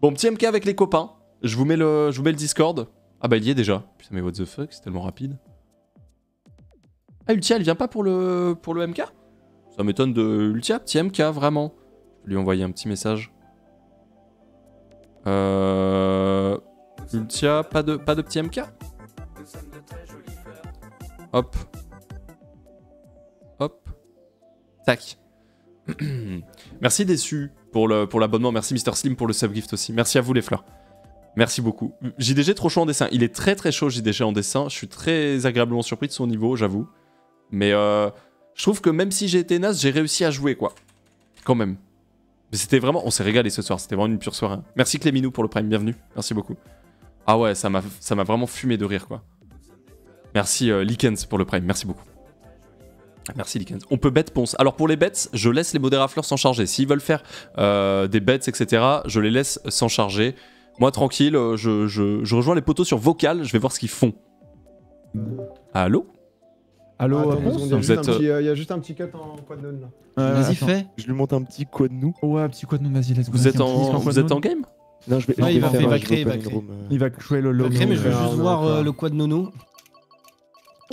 Bon, petit MK avec les copains. Je vous mets le, je vous mets le Discord. Ah bah il y est déjà. Putain mais what the fuck, c'est tellement rapide. Ah Ultia, elle vient pas pour le, pour le MK Ça m'étonne de Ultia, petit MK, vraiment. Je vais lui envoyer un petit message. Euh... Ultia, pas de, pas de petit MK Hop. Hop. Tac. Merci déçu pour le pour l'abonnement. Merci Mister Slim pour le subgift aussi. Merci à vous les fleurs. Merci beaucoup. JDG trop chaud en dessin. Il est très très chaud JDG en dessin. Je suis très agréablement surpris de son niveau, j'avoue. Mais euh, je trouve que même si j'ai été naze, j'ai réussi à jouer quoi. Quand même. Mais c'était vraiment, on s'est régalé ce soir. C'était vraiment une pure soirée. Merci Cléminou pour le prime. Bienvenue. Merci beaucoup. Ah ouais, ça m'a ça m'a vraiment fumé de rire quoi. Merci euh, Likens pour le prime. Merci beaucoup. Merci Likens. On peut bet Ponce. Alors pour les bets, je laisse les modérafleurs s'en charger. S'ils veulent faire euh, des bets, etc., je les laisse s'en charger. Moi tranquille, euh, je, je- je rejoins les poteaux sur vocal, je vais voir ce qu'ils font. Allô? Allô, Attends, euh, il y a Vous juste un êtes, petit, euh, Il y a juste un petit cut en quad none là. Euh, Vas-y, fais. Je lui monte un petit quoi de nous. Ouais, petit quoi de nous, vas-y, let's go. Vous êtes un petit en, vous êtes en quad game? Non, je vais, Non, je il vais va faire, faire, il va créer, il va créer. euh. note. Il va créer le Le logo. mais je veux juste voir le quad nono.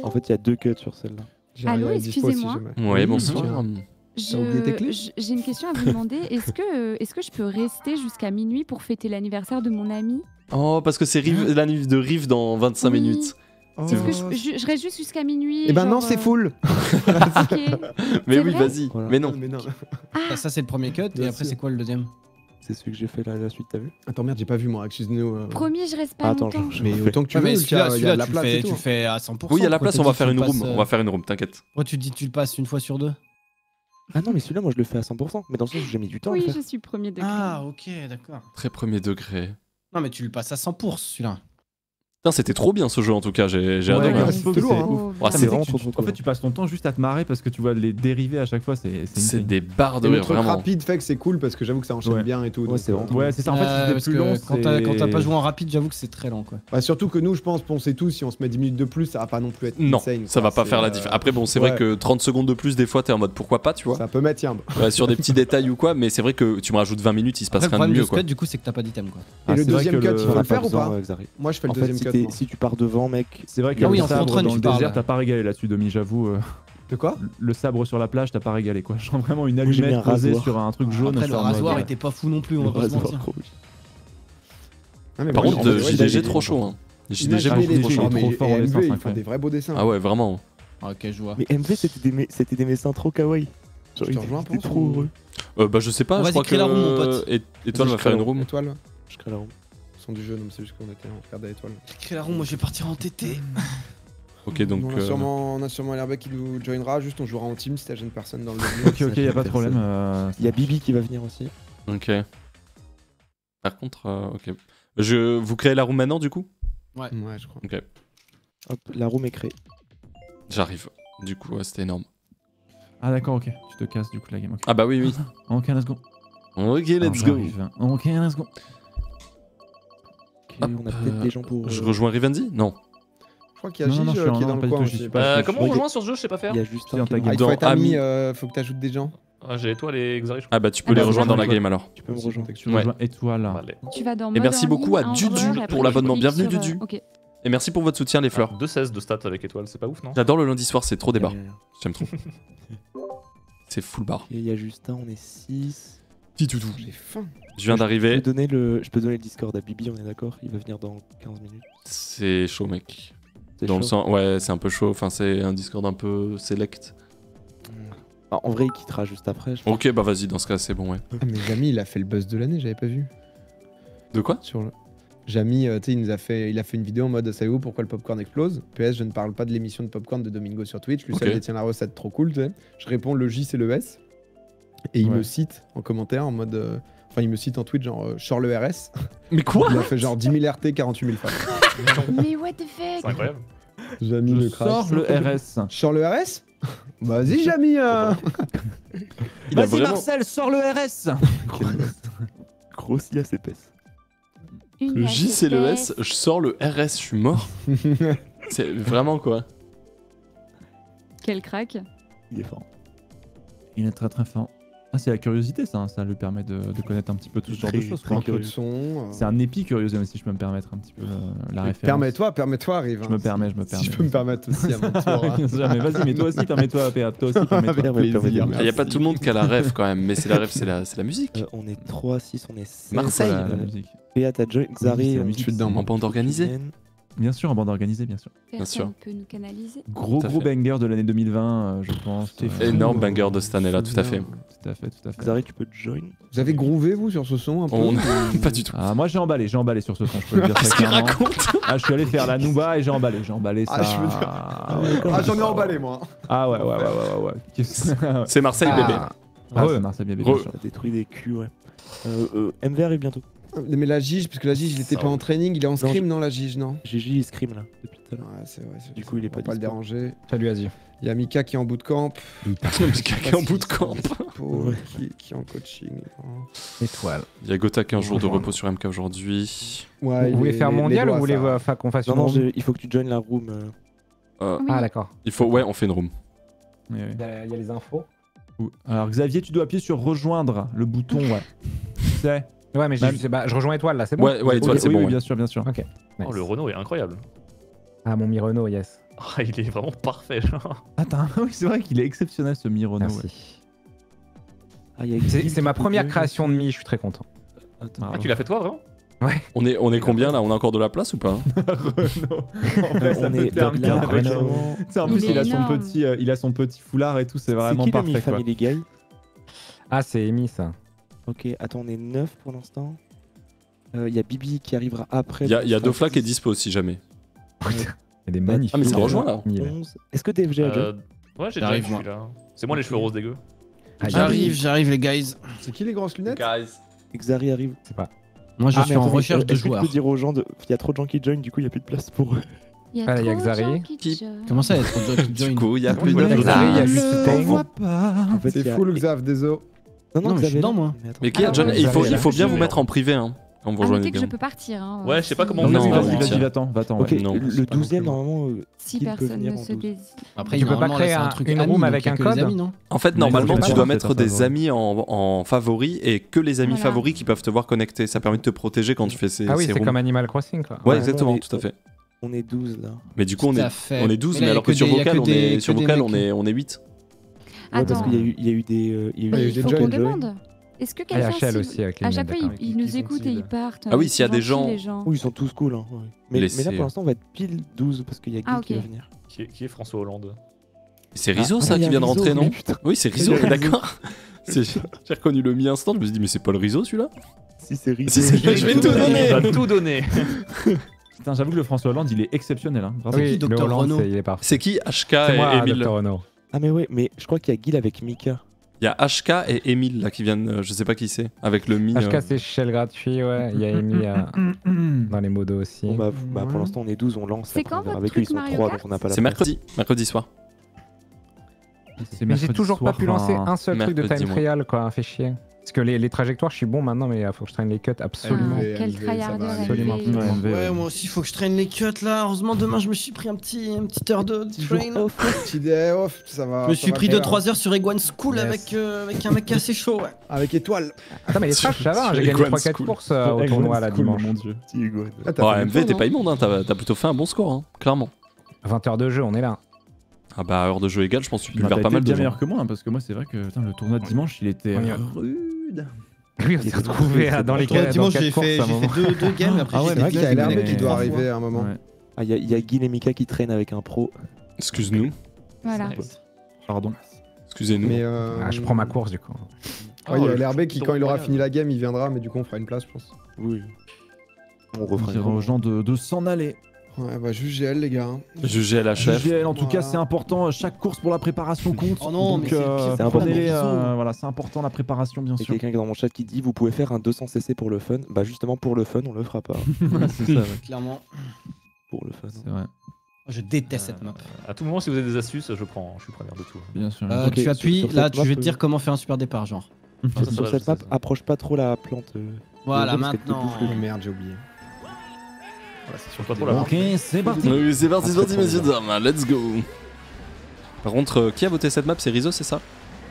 En fait, il y a deux cuts sur celle-là. Allô, excusez-moi. Oui, bonsoir. T'as oublié tes clés Je- je- J'ai une question à vous demander. Est-ce que, est-ce que je peux rester jusqu'à minuit pour fêter l'anniversaire de mon ami? Oh, parce que c'est Rive- la nuit de Rive dans 25 Oui. minutes. Est-ce que je, je- je reste juste jusqu'à minuit Eh ben non, c'est euh, full. Mais oui, vas-y. Voilà. Mais non. Mais non. Ah, ça, c'est le premier cut. Et après, c'est quoi le deuxième? C'est celui que j'ai fait là, la suite, t'as vu? Attends, merde, j'ai pas vu moi, excuse-nous. euh. Promis, je reste pas Attends, longtemps. je- Mais autant que tu Ouais, veux, celui-là, tu, place fais, et tu tout. le fais à 100%. Oui, il y a la place, on va faire une room. On euh, va faire une room, t'inquiète. Pourquoi tu dis tu le passes une fois sur deux Ah non, mais celui-là, moi, je le fais à 100%. Mais dans le sens où j'ai mis du temps à Oui, le faire. je suis premier degré. Ah, ok, d'accord. Très premier degré. Non, mais tu le passes à 100% celui-là. Putain, c'était trop bien ce jeu en tout cas, j'ai Ouais, adoré. c'est c'était lourd, hein. Tu- trop En fait, tu passes ton temps juste à te marrer parce que tu vois les dérivés à chaque fois, c'est des barres de Et le rire, truc vraiment. rapide fait que c'est cool parce que j'avoue que ça enchaîne Ouais. bien et tout. Ouais, c'est euh, vraiment Ouais, c'est ça. En fait, Euh, parce c'est plus que long, quand t'as pas joué en rapide, j'avoue que c'est très lent, quoi. bah, surtout que nous, je pense, on sait tous, si on se met 10 minutes de plus, ça va pas non plus être Non, insane. ça quoi. va pas faire la euh, différence. Après, bon, c'est vrai que 30 secondes de plus, des fois, t'es en mode pourquoi pas, tu vois. Ça peut mettre, sur des petits détails ou quoi, mais c'est vrai que tu me rajoutes 20 minutes, il se passe le rien de mieux, cut, du coup, c'est que t'as pas d'item, quoi. Ah, Et le deuxième cut, le- il faut le faire ou pas euh. Moi, je fais le deuxième cut. Si tu pars devant, mec. C'est vrai que Ah oui, le sabre dans tu le parles, désert, t'as pas régalé là-dessus, Domi, j'avoue. euh, De quoi? Le sabre sur la plage, t'as pas régalé quoi. Genre vraiment une allumette rasoir. sur un truc jaune. Après, le rasoir euh, était pas fou non plus, on va pas se mentir. Ah, mais Par contre, euh, JDG trop chaud. Hein. JDG beaucoup trop chaud. mais trop fort en MV, dessin, ils font des vrais beaux dessins. Ah ouais, vraiment. Ah, Ok, je vois. Mais MV, c'était des, c'était des messins trop kawaii. Genre, Je te rejoins, Ponce, trop heureux. Euh, bah, je sais pas, je crois crée que. la room, mon pote. Et- Étoile va faire crée une la room. Étoile, Je crée la room. Du jeu, non, mais c'est juste qu'on était en regard d'étoile. Crée la room, moi je vais partir en TT. Ok, donc. on, a euh, sûrement, on a sûrement l'herbe qui nous joinera, juste on jouera en team si t'as une personne dans le Ok, ok, y a pas de problème. euh, Il y a Bibi qui va venir aussi. Ok. Par contre, euh, ok. Je... Vous créez la room maintenant, du coup? Ouais, je crois. Hop, la room est créée. J'arrive. Du coup, ouais, c'était énorme. Ah d'accord, ok. Tu te casses du coup la game. ok. Ah bah oui, oui. Ok, let's go. Ok, let's go. Ok, let's go. Ok, Hop, on a peut-être euh, des gens pour. Je euh, rejoins Rivenzi Non. Je crois qu'il y a je euh, qui est dans pas le coin. Euh, comment on rejoint sur ce jeu Je sais pas faire. Il y a juste un dans qui ta est game. Ah, il faut être ami, faut que t'ajoutes des gens. Ah, J'ai étoile et Xari, je crois. Ah bah tu peux Ah les bah, rejoindre dans la game alors. Tu peux me rejoindre. Tu rejoins étoile. Allez. Tu vas dans Et merci beaucoup à Dudu pour l'abonnement. Bienvenue, sur, euh, Dudu. Et merci pour votre soutien, les fleurs. 2-16 de stats avec étoile, c'est pas ouf, non J'adore le lundi soir, c'est trop débat. J'aime trop. C'est full bar. Il y a Justin, on est 6. Petit toutou. J'ai faim. Je viens Je peux, d'arriver. donner le... je peux donner le Discord à Bibi, on est d'accord? Il va venir dans 15 minutes. C'est chaud, mec. C'est Dans le chaud. sens, ouais, c'est un peu chaud. Enfin, c'est un Discord un peu select. Ah, en vrai, il quittera juste après. Je. Ok, bah vas-y, dans ce cas, c'est bon, ouais. Ah, mais Jamy, il a fait le buzz de l'année, j'avais pas vu. De quoi? Sur le... Jamy, euh, tu sais, il nous a fait, il a fait une vidéo en mode savez-vous pourquoi le popcorn explose? PS, je ne parle pas de l'émission de popcorn de Domingo sur Twitch. Lui, ça Ok. détient la recette trop cool, tu sais. Je réponds le J, c'est le S. Et il Ouais. me cite en commentaire en mode. euh, Enfin, il me cite en tweet genre euh, Sors le RS. Mais quoi il a fait genre 10 000 RT, 48 000 fans. Mais what the C'est fuck incroyable. Jamy Je le crash. sors le RS. Sors le RS Vas-y, Jamy euh. Vas-y vraiment. Marcel, sors le RS Grosse liasse épaisse. Une Le J, c'est le. S. Je sors le RS, je suis mort. C'est vraiment quoi? Quel crack Il est fort. Il est très très fort. Ah, c'est la curiosité, ça, hein, ça lui permet de, connaître un petit peu tout ce genre de choses. Euh. C'est un épi curiosité, si je peux me permettre un petit peu euh, la, la référence. Permets-toi, permets-toi, Rive. Je hein, me permets, je me permets. Si je peux me permettre aussi à mon Vas-y, mais toi aussi, permets-toi, Toi aussi, permets-toi. Il n'y a pas tout le monde qui a la rêve quand même, mais c'est la rêve, c'est la, la musique. Euh, on est 3, 6, on est 7. Marseille. Béat, Xari, je suis dedans, en bande organisée. Bien sûr, en bande organisée, bien sûr. Bien sûr. peut nous canaliser. Gros gros banger de l'année 2020, euh, je pense. Euh, Énorme banger de cette année-là, tout à fait. Tout à fait, tout à fait. Xari, tu peux te join Vous avez groové, vous, sur ce son Pas du tout. Ah, moi j'ai emballé, j'ai emballé sur ce son, je peux le dire Ah, ce qu'il raconte Ah, je suis allé faire la Nouba et j'ai emballé, j'ai emballé ça. Ah, je dire- ah, ah, j'en ai emballé, moi. Ah ouais, ouais, ouais, ouais, ouais. ouais. C'est Marseille ah. bébé. Ah, ouais, Marseille, bébé. bien Ça détruit des culs, ouais. Euh, euh, MVR est bientôt. Mais la Gige, parce que la Gige, il était pas en training, il est en scrim, non, la Gige, non Gigi, il scrim là, depuis tout à l'heure. Ouais, c'est vrai. Du coup, il est pas. pas le. Salut, Asie. Il y a Mika qui est en bootcamp. Mika qui est en bootcamp. qui, qui est en coaching. Étoile. Il y a Gotha qui a un jour de repos sur MK aujourd'hui. Ouais, vous voulez faire mondial ou vous voulez euh, qu'on fasse une Non, il faut que tu joignes la room. Euh. Euh, ah, d'accord. Il faut, ouais, on fait une room. Bah, il y a les infos. Alors, Xavier, tu dois appuyer sur rejoindre le bouton, ouais. C'est. Ouais, mais bah, bah, je, rejoins Étoile là, c'est bon. Ouais, ouais, étoile, c'est bon. bien sûr, bien sûr. Oh, le Renault est incroyable. Ah, mon mi Renault, yes. Ah, il est vraiment parfait. genre. Ah, Attends, oui, c'est vrai qu'il est exceptionnel ce Mi Renault. Merci. Ah, c'est- ma première création de Mi, je suis très content. Ah, tu l'as fait toi vraiment? On est, on est combien là? On a encore de la place ou pas? Renault. En On est plus, Il a, son petit, euh, il a son petit foulard et tout, c'est vraiment qui le mi familiques, Guy? Ah, c'est Amy ça. Ok, attends, on est 9 pour l'instant. Il y a Bibi qui arrivera après. Il y a, y a Dofla qui est dispo si jamais. Il y a des magnifiques. Ah, mais ça rejoint là. Est-ce que t'es déjà euh, Ouais, j'ai déjà. C'est moi les cheveux roses dégueu. J'arrive, j'arrive les guys. C'est qui les grosses lunettes Guys. Xari arrive. C'est pas. Moi je ah, suis en recherche de joueurs. Je peux dire aux gens, de... y a trop de gens qui join, du coup il y a plus de place pour eux. Il y a, ah, y a Xari. Comment ça, il y a trop de gens qui join Du coup, il y a plus de place. Il y a juste Tang. C'est fou le Xav, désolé. Non, non, mais je suis dedans, moi. Mais qui John Il faut, il faut bien vous mettre en privé. Hein. On vous que je peux partir. Hein. Ouais, je sais pas comment on hein. non, Vas-y, vas-y, va-t'en. va. Le 12 e normalement. Euh, si personne ne se désire. Après, tu peux pas créer un, truc une room avec un code En fait, normalement, tu dois mettre des amis en favoris et que les amis favoris qui peuvent te voir connecter. Ça permet de te protéger quand tu fais ces. Ah oui, c'est comme Animal Crossing, quoi. Ouais, exactement, tout à fait. On est 12 là. Mais du coup, on est, 12, mais alors que, sur vocal, on est 8. Ouais, parce qu'il y, a eu des. il y a eu des faut qu'on demande. Est-ce que quelqu'un. Si... aussi avec les À chaque fois, ils, nous écoutent et ils partent. Ah oui, s'il y a des gens. Ils sont tous cool. Mais, là, pour l'instant, on va être pile 12 parce qu'il y a Guy qui va venir. Qui est, François Hollande C'est Rizzo, ça, qui vient de rentrer, non Oui, c'est Rizzo, d'accord. J'ai reconnu le mi instant, je me suis dit, mais c'est pas le Rizzo celui-là Si c'est Rizzo, je vais tout donner Je vais tout donner Putain, j'avoue que le François Hollande, il est exceptionnel. Hein. C'est qui, Docteur Renault C'est qui, HK et Émile Renault ah mais oui, mais je crois qu'il y a Guil avec Mika. Il y a HK et Emile là qui viennent, euh, je sais pas qui c'est, avec le mi. HK euh. c'est Shell gratuit, ouais. Il y a Emile mm, mm, mm. dans les modos aussi. Bon, bah, bah, pour l'instant on est 12, on lance. C'est quand avec truc eux, ils sont 3, donc on n'a pas la C'est mercredi, mercredi soir. Mais j'ai toujours pas pu lancer un seul truc de time trial quoi, hein, fait chier. Parce que les, les, trajectoires, je suis bon maintenant, mais il faut que je traîne les cuts absolument. Ah, Quel absolument. Ouais, moi aussi, il faut que je traîne les cuts là. Heureusement, demain, je me suis pris un petit, un petit heure de train. off, petit off, ça va. Je me suis pris 2-3 heures sur Eguan School avec, euh, avec un mec assez chaud, ouais. Avec étoile. Attends, mais les trash, ça va, hein, j'ai gagné 3-4 courses euh, au tournoi là dimanche. Mon dieu. Ah, MV, t'es pas immonde, hein. t'as plutôt fait un bon score, hein, clairement. 20 heures de jeu, on est là. Ah bah, heure de jeu égale, je pense que tu pulvères bah, pas mal de bien meilleur que moi, hein, parce que moi, c'est vrai que le tournoi de dimanche, il était euh, rude. Oui, on s'est retrouvé dans les cas. Dimanche, j'ai fait, deux, deux games. Après, ah ouais, il y a qui doit arriver à un moment. Ah, il y, a Guy et Mika qui traînent avec un pro. Excuse-nous. Voilà. Pardon. Excusez-nous. Euh, ah, je prends ma course du coup. Ah, il y a oh, l'herbe qui, quand il aura fini la game, il viendra, mais du coup, on fera une place, je pense. Oui. On refera. On dira aux gens de s'en aller. Ouais, bah jugez-elle, les gars. Jugez-elle, la chef. Jugez-elle, en tout cas, c'est important. Chaque course pour la préparation compte. oh non, mais c'est euh, important. Euh, voilà, c'est important la préparation, bien sûr. Il y a Quelqu'un dans mon chat qui dit Vous pouvez faire un 200cc pour le fun. Bah, justement, pour le fun, on le fera pas. c'est ça, ouais. Clairement. Pour le fun. C'est vrai. Oh, je déteste cette map. Euh, à tout moment, si vous avez des astuces, je prends. Je suis preneur de tout. Bien sûr. Bah, okay, tu appuies, là, tu map, vais te dire comment faire un super départ, genre. sur ah, cette map, approche pas trop la plante. Voilà, maintenant. Oh, merde, j'ai oublié. Ok, c'est parti. Oui, c'est parti, c'est parti, messieurs dames. Let's go. Par contre, euh, qui a voté cette map? C'est Rizzo, c'est ça?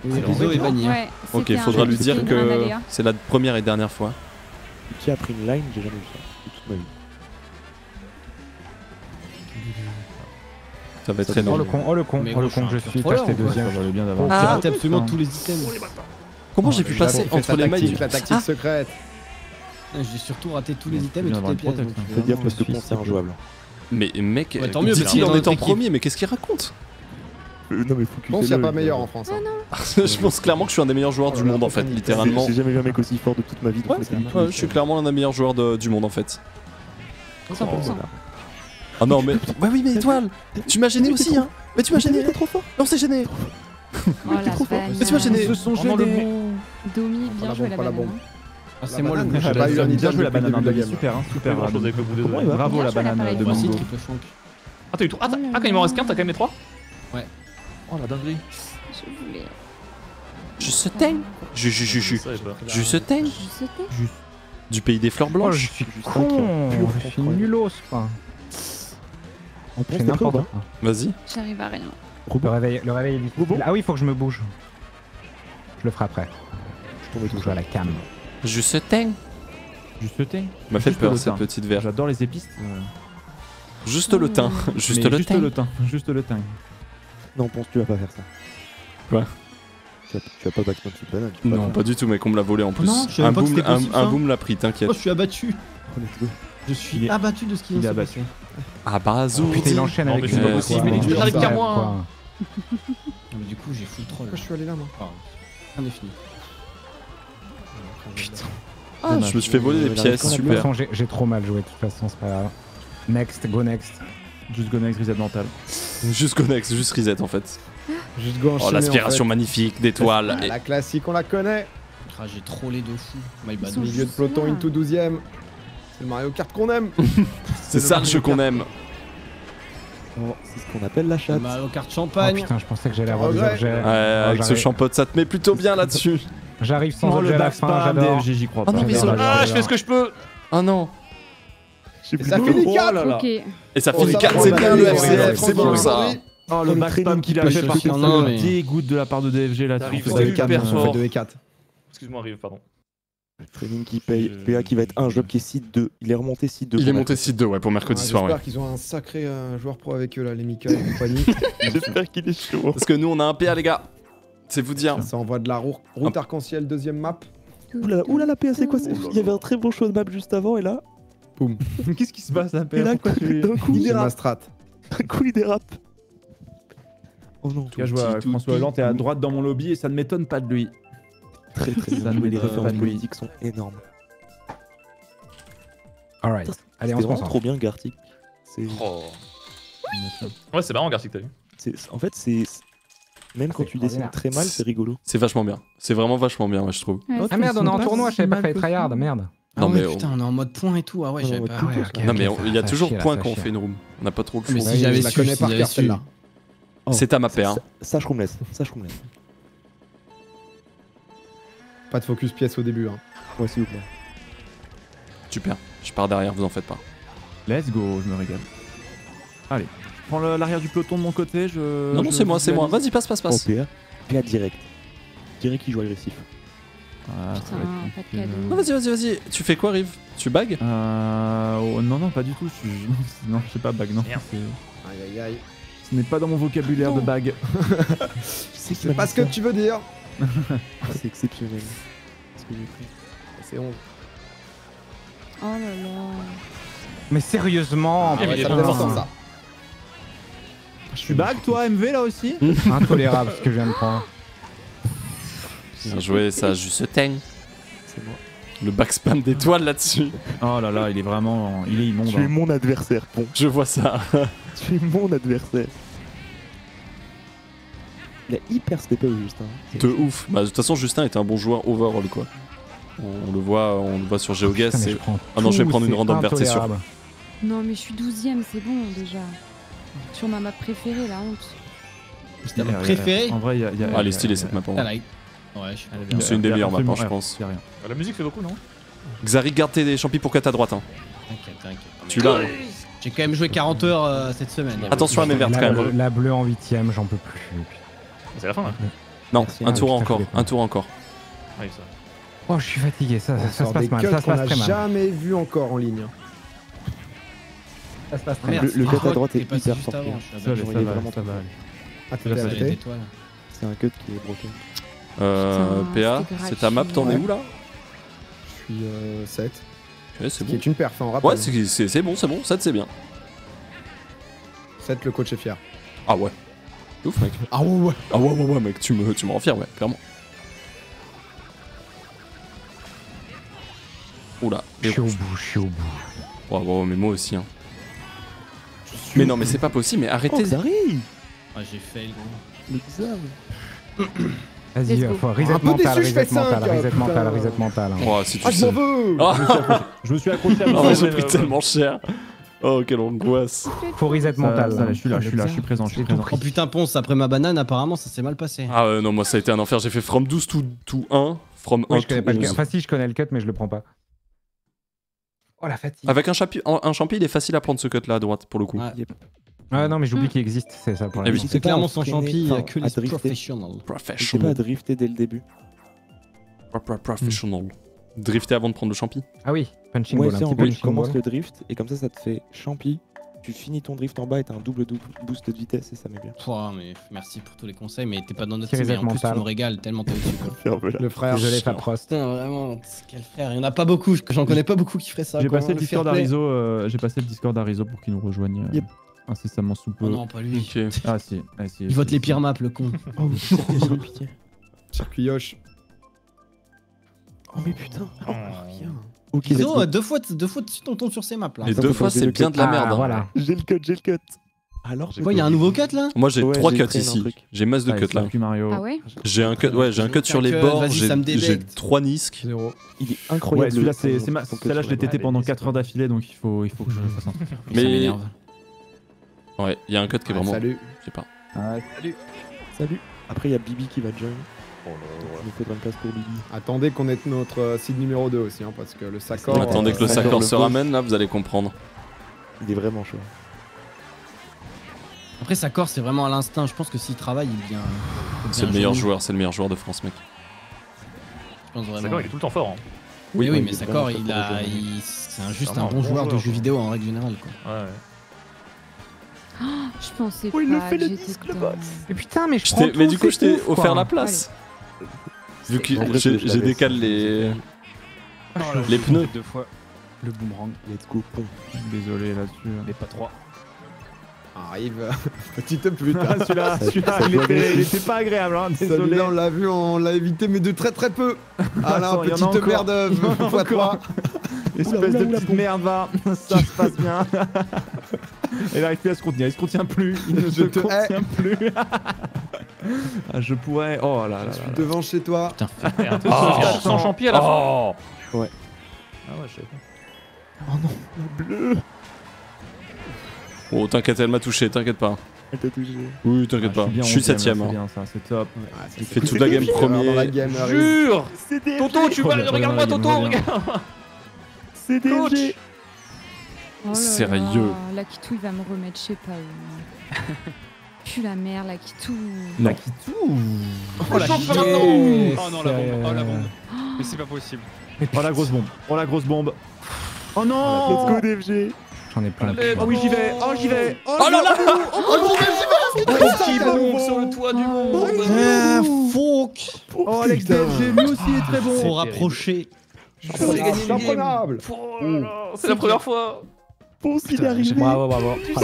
Rizzo est banni. Hein. Ok, faudra lui dire que c'est la première et dernière fois. Qui a pris une line? J'ai jamais vu ça. Ça va être énorme. Oh le con, oh le con, oh le con, je suis acheté deuxième. J'ai raté absolument tous les items. Oh, Comment j'ai oh, pu passer entre les mailles de j'ai surtout raté tous les items et toutes les pièces. euh, Fais gaffe parce que c'est injouable. Mais mec, Ouais, tant mieux, dit-il qu'il en est étant premier, mais qu'est-ce qu'il raconte Euh, non mais faut Bon, s'il n'y a pas meilleur en France. hein. Je pense clairement que je suis un des meilleurs joueurs Oh du monde en fait, littéralement. J'ai jamais vu un mec aussi fort de toute ma vie. je je suis clairement l'un des meilleurs joueurs de- du monde en fait. 100%. Ah non mais... Ouais oui mais étoile Tu m'as gêné aussi hein Mais tu m'as gêné trop fort. Non c'est gêné Oh la. Mais tu m'as gêné Ils se sont gênés. Domi, bien joué bombe, la pas c'est moi le bouche. j'ai pas eu un Bien joué la banane, de la super, hein, super. Grand chose avec le bout Bravo la banane de Moi aussi, Mongo. triple flank. Ah, t'as eu trois Ah, t'as- ah, quand il m'en reste qu'un, t'as quand même les trois? Oh la dinguerie. Je voulais. Je se teigne Je je je je. Je se teigne Je. Du pays des fleurs Oh, je blanches suis Juste con, je suis nulos quoi. Je fais c'est n'importe quoi. Vas-y. J'arrive à rien. Le réveil, le réveil est. Ah oui, il faut que je me bouge. Je le ferai après. Je tout Bouge à la cam. Je se teigne Juste thé. M'a fait Juste peur le cette teint. petite verre. J'adore les épices. euh, Juste le teint. Juste mais le juste teint. le teint. Juste le teint. Non, Ponce, tu vas pas faire ça. Quoi tu vas, tu vas pas backspin cette banane. tu vas Non, pas pas du tout, mec, on me l'a volé en plus. Non, je savais un pas que boom, c'était un, possible, un ça. boom l'a pris, t'inquiète. Oh, je suis abattu. faire. Oh, let's go. Je Il suis est- abattu de ce qui il est abattu. Ah bah Oh, putain, il enchaîne Non, avec mais une pas possible, mais il arrive Ouais, qu'à moi, quoi. hein. Non, mais du coup, j'ai full troll. Pourquoi je suis allé là, moi? Fini. Putain. Ah, je me suis fait voler des pièces, quand De toute super. façon, j'ai trop mal joué, de toute façon, c'est pas grave. Next, go next. Juste Gonex, reset mental. Juste connect, juste reset en fait. Juste go Oh, enchaîner, l'aspiration en magnifique d'étoiles. Ah, Et- La classique, on la connaît. Ah, j'ai trollé de fou. My bad. Ils sont Milieu de peloton là. into 12ème. C'est le Mario Kart qu'on aime. C'est ça le jeu qu'on aime. Oh, C'est ce qu'on appelle la chatte. Mario Kart Oh champagne. putain, je pensais que j'allais avoir des objets. Ouais, Oh, avec ce champote, ça te met plutôt bien là-dessus. J'arrive sans Oh objet le à la fin, j'adore. DFG, j'y crois Ah pas. Ah, je fais ce que je peux Oh non. J'ai Et plus ça finit mots. 4 Ok. Et ça Oh, finit ça 4, va, c'est bien le FCF, c'est bon ça. Oh le Oh, le back spam training qu'il a fait par contre, dégoûte de la part de DFG là. T'arrives fait fait super fort. euh, 2 et 4. Excuse-moi, arrive, pardon. Training qui paye. PA qui va être un job qui est site 2. Il est remonté site 2. Il est monté site 2, ouais, pour mercredi soir, ouais. J'espère qu'ils ont un sacré euh, joueur pro avec eux là, les Mika et compagnie. J'espère qu'il est chaud. Parce que nous, on a un PA, les gars. C'est vous dire. Ça envoie de la route, route arc-en-ciel, deuxième map. Oulala, oulala, PA, c'est quoi Il y avait un très bon show de map juste avant et là, Qu'est-ce qui se passe là et là, Pourquoi tu... d'un coup, il dérape. strat. Un coup, il dérape. Oh non. En tout cas, je vois Tout, François Hollande est à droite dans mon lobby et ça ne m'étonne pas de lui. Très très Ça bien. Les références politiques sont énormes. Alright. Allez, on se concentre. trop bien, Gartic. C'est, Oh. Ouais, c'est marrant, Garcic, t'as vu en fait, c'est même quand tu dessines très mal, c'est rigolo. C'est vachement bien. C'est vraiment vachement bien, ouais, je trouve. Ouais, Ah merde, on est en tournoi, je si savais pas qu'il fallait tryhard, merde. Ah Non, ouais, mais putain, on est en mode point et tout. Ah ouais, j'avais en pas. mode ouais, tout, ok, quoi. Non, mais on- il y a toujours point quand on fait une room. On n'a pas trop le Mais choix. si Ouais, j'avais je la su, connais si par j'avais cœur su. celle-là. Oh. C'est. Ça, ça, je laisse. Ça, je laisse. Pas de focus pièce au début. Hein. Ouais, s'il vous plaît. Super. Je pars derrière, vous en faites pas. Let's go, je me régale. Allez, prends l'arrière du peloton de mon côté. Je, Non, non, c'est moi, c'est moi. Vas-y, passe, passe, passe. PA. PA direct. Direct, il joue agressif. Ah, ça Putain, pas de cadeau. Non, vas-y, vas-y, vas-y. Tu fais quoi, Rive Tu bagues? Euh, oh, non, non, pas du tout. Je suis... non, je sais pas, bague, non. Merde. Aïe aïe aïe. Ce n'est pas dans mon vocabulaire de bague. C'est pas ce que tu veux dire. C'est exceptionnel. Ce que j'ai pris. C'est 11. Oh là là. Mais sérieusement, Ah ouais, ça putain. Ça. Tu bague, toi, MV, là aussi intolérable ce que je viens de prendre. Bien joué, ça, juste teigne. C'est moi. Le backspam d'étoiles là-dessus. Oh là là, il est vraiment... Il est immonde. Tu es hein. mon adversaire, Pont. Je vois ça. Tu es mon adversaire. Il a hyper steppé Justin. De ouf. Bah, de toute façon, Justin était un bon joueur overall, quoi. On, on le voit, on le voit sur GeoGuess. Je Ah non, je vais prendre une random verte, c'est sûr. intolérable. Non, mais je suis 12ème, c'est bon déjà. Sur ma map préférée, la honte. C'était ma préférée. En vrai, il y a... il y a- Ah, elle est stylée cette map. en Ah, vrai. Ouais, je. C'est une des meilleures maps, hein, je pense. il y a rien. La musique fait beaucoup, non Xari, garde tes champis pour 4 à droite. Hein. T'inquiète, t'inquiète. Tu l'as. J'ai quand même joué 40 heures euh, cette semaine. Attention à mes vertes quand même. la bleue en huitième, j'en peux plus. C'est la fin, là. Non, Merci. un Ah, tour putain, encore, un tour encore. Oui, ça. Oh, je suis fatigué, ça, ça, ça se passe mal, ça se passe très mal. jamais vu encore en ligne. Ça se passe très Le, mal. le cut à droite est hyper fort. il est va, vraiment trop aller. Ah. C'est un cut qui est broken. Euh, Putain, PA, c'est ta map, t'en es où là Je suis euh, 7. Ouais, c'est Qui bon. est une perf, hein, on rappelle. Ouais, c'est- bon, c'est bon, 7 c'est bien. 7, le coach est fier. Ah ouais. Ouf, mec. Ah ouais Ah ouais, ouais, ouais, mec, tu me, tu me rends fier, ouais, clairement. Oula. Je suis au bout, je suis au bout. Ouais, ouais, ouais, mais moi aussi, hein. Mais non, mais c'est pas possible, mais arrêtez. Oh, Xari Ah, j'ai fail, gros. Le Vas-y, Let's euh, go. faut Un reset peu mental, déçu, je fais reset mental, cinq, reset putain. mental, reset mental. hein. Oh, si tu Ah, je sais. m'en veux Ah, Je me suis accroché à oh, mon j'ai pris tellement cher. Oh, quelle angoisse. Faut reset mental. là. je suis là, je suis là, je suis présent, je suis présent. Oh putain, Ponce, après ma banane, apparemment, ça s'est mal passé. Ah euh, non, moi ça a été un enfer. J'ai fait from 12 to, to 1, from 1 Oui, je connais to pas le cut. 11. Enfin, si, je connais le cut, mais je le prends pas. Oh la fatigue. Avec un, chapi- un, un champi, il est facile à prendre ce cut là à droite pour le coup. Ouais. Ah non, mais j'oublie qu'il existe, c'est ça pour Eh la. C'est clairement son Freiner, champi, il y a que les drifter. sais pas à Professional. drifter dès le début. Pro- pro- Professional. Drifter avant de prendre le champi. Ah oui, punching Ouais, ball, un petit punching ball. le drift et comme ça, ça te fait champi. Tu finis ton drift en bas et t'as un double, double boost de vitesse et ça met bien. Pouah, mais merci pour tous les conseils, mais t'es pas dans notre reset en plus tu nous régales tellement t'es au-dessus. quoi. Le frère. Désolé, chiant. Fabrost. Putain, vraiment, quel frère, il y en a pas beaucoup, j'en connais pas beaucoup qui feraient ça. J'ai quoi, passé le fair Discord play. d'Arizo, euh, j'ai passé le Discord d'Arizo pour qu'il nous rejoigne euh, Yep. incessamment sous peu. Oh non, pas lui. Ah si, ah, si. Il vote les pires maps, le con. Oh, pitié. Circuit Yosh. Oh, mais putain. Oh, rien. Euh, deux fois, deux fois de suite on tombe sur ces maps là. Les Ça, deux fois, c'est bien de la Ah, merde. hein. voilà. J'ai le cut, j'ai le cut. Alors, j'ai Quoi, il y a un nouveau cut là Moi j'ai Ouais, trois cuts ici. J'ai masse de Ouais, cuts là. Mario. Ah ouais J'ai un cut, ouais, j'ai un cut sur les bords. J'ai trois nisques. 0. Il est incroyable. Ouais, celui-là, c'est, celle-là, je l'ai la tété pendant 4 heures d'affilée, donc il faut, il faut que je fasse un truc. Mais-. Ouais, il y a un cut qui est Ah, vraiment. salut. Je sais pas. Salut. Après, il y a Bibi qui va join. Il nous faudra une place pour Bibi. Attendez qu'on ait notre euh, seed numéro 2 aussi, hein, parce que le Sakor. Attendez que le euh, le se ramène là, vous allez comprendre. Il est vraiment chaud. Après, sa corps, c'est vraiment à l'instinct. Je pense que s'il travaille, il devient. il C'est le meilleur joueur, c'est le meilleur joueur de France, mec. Je pense vraiment. D'accord, il est tout le temps fort. Hein. Oui, oui, Ouais, mais il est Sakor, vraiment il a, il- c'est juste un bon joueur de jeux vidéo en règle générale. Quoi. Ouais, ouais. Je pensais Oh, il le fait, le disque, le boss. Mais putain, mais je prends t'ai- mais du coup, je t'ai offert la place. Vu que j'ai je ça. les. Oh, Les pneus. Deux fois. Le boomerang. Let's go, pont. Désolé là-dessus. Mais pas trois. Arrive. Petite pute. Ah, celui-là, ça il, était, il était pas agréable, hein, désolé. On l'a vu, on l'a évité, mais de très très peu. Ah là, petite merde euh, fois encore. 3. Espèce Oula, oula, de petite merde, va. Ça se passe bien. Il n'arrive plus à se contenir, il se contient plus. Il ne Je se te hais. contient plus. Ah, je pourrais. Oh là là Je là. suis là. devant chez toi. Et un truc sans champi à la fin. Oh Ouais. Ah ouais, je sais pas. Oh non, la bleue. Oh, t'inquiète, elle m'a touché, t'inquiète pas. Elle t'a touché. Oui, Ah, t'inquiète pas. bien Je suis onzième, septième. C'est hein. bien ça, c'est top. J'ai fait toute la game premier. arrive. Jure Toto, tu vas, regarde-moi reviens, Toto, reviens. regarde Oh Sérieux. là, La Kitou, il va me remettre, je sais pas où. Pue la mère, la Kitou. La Kitou. Oh la Yes. Oh non, la bombe, oh la bombe. Mais c'est pas possible. Oh la grosse bombe. Oh la grosse bombe. Oh Let's non go, DMG. J'en ai plein. Allez, Oh oui, j'y vais. Oh, j'y vais. Oh, Oh là là Qui bombe sur le toit du monde Ah, fuck Oh, Alex DMG, lui aussi est très bon. Trop rapproché. Une game. Imprenable. Oh là là, C'est la première fois arrivé. Bravo, bravo. Oh,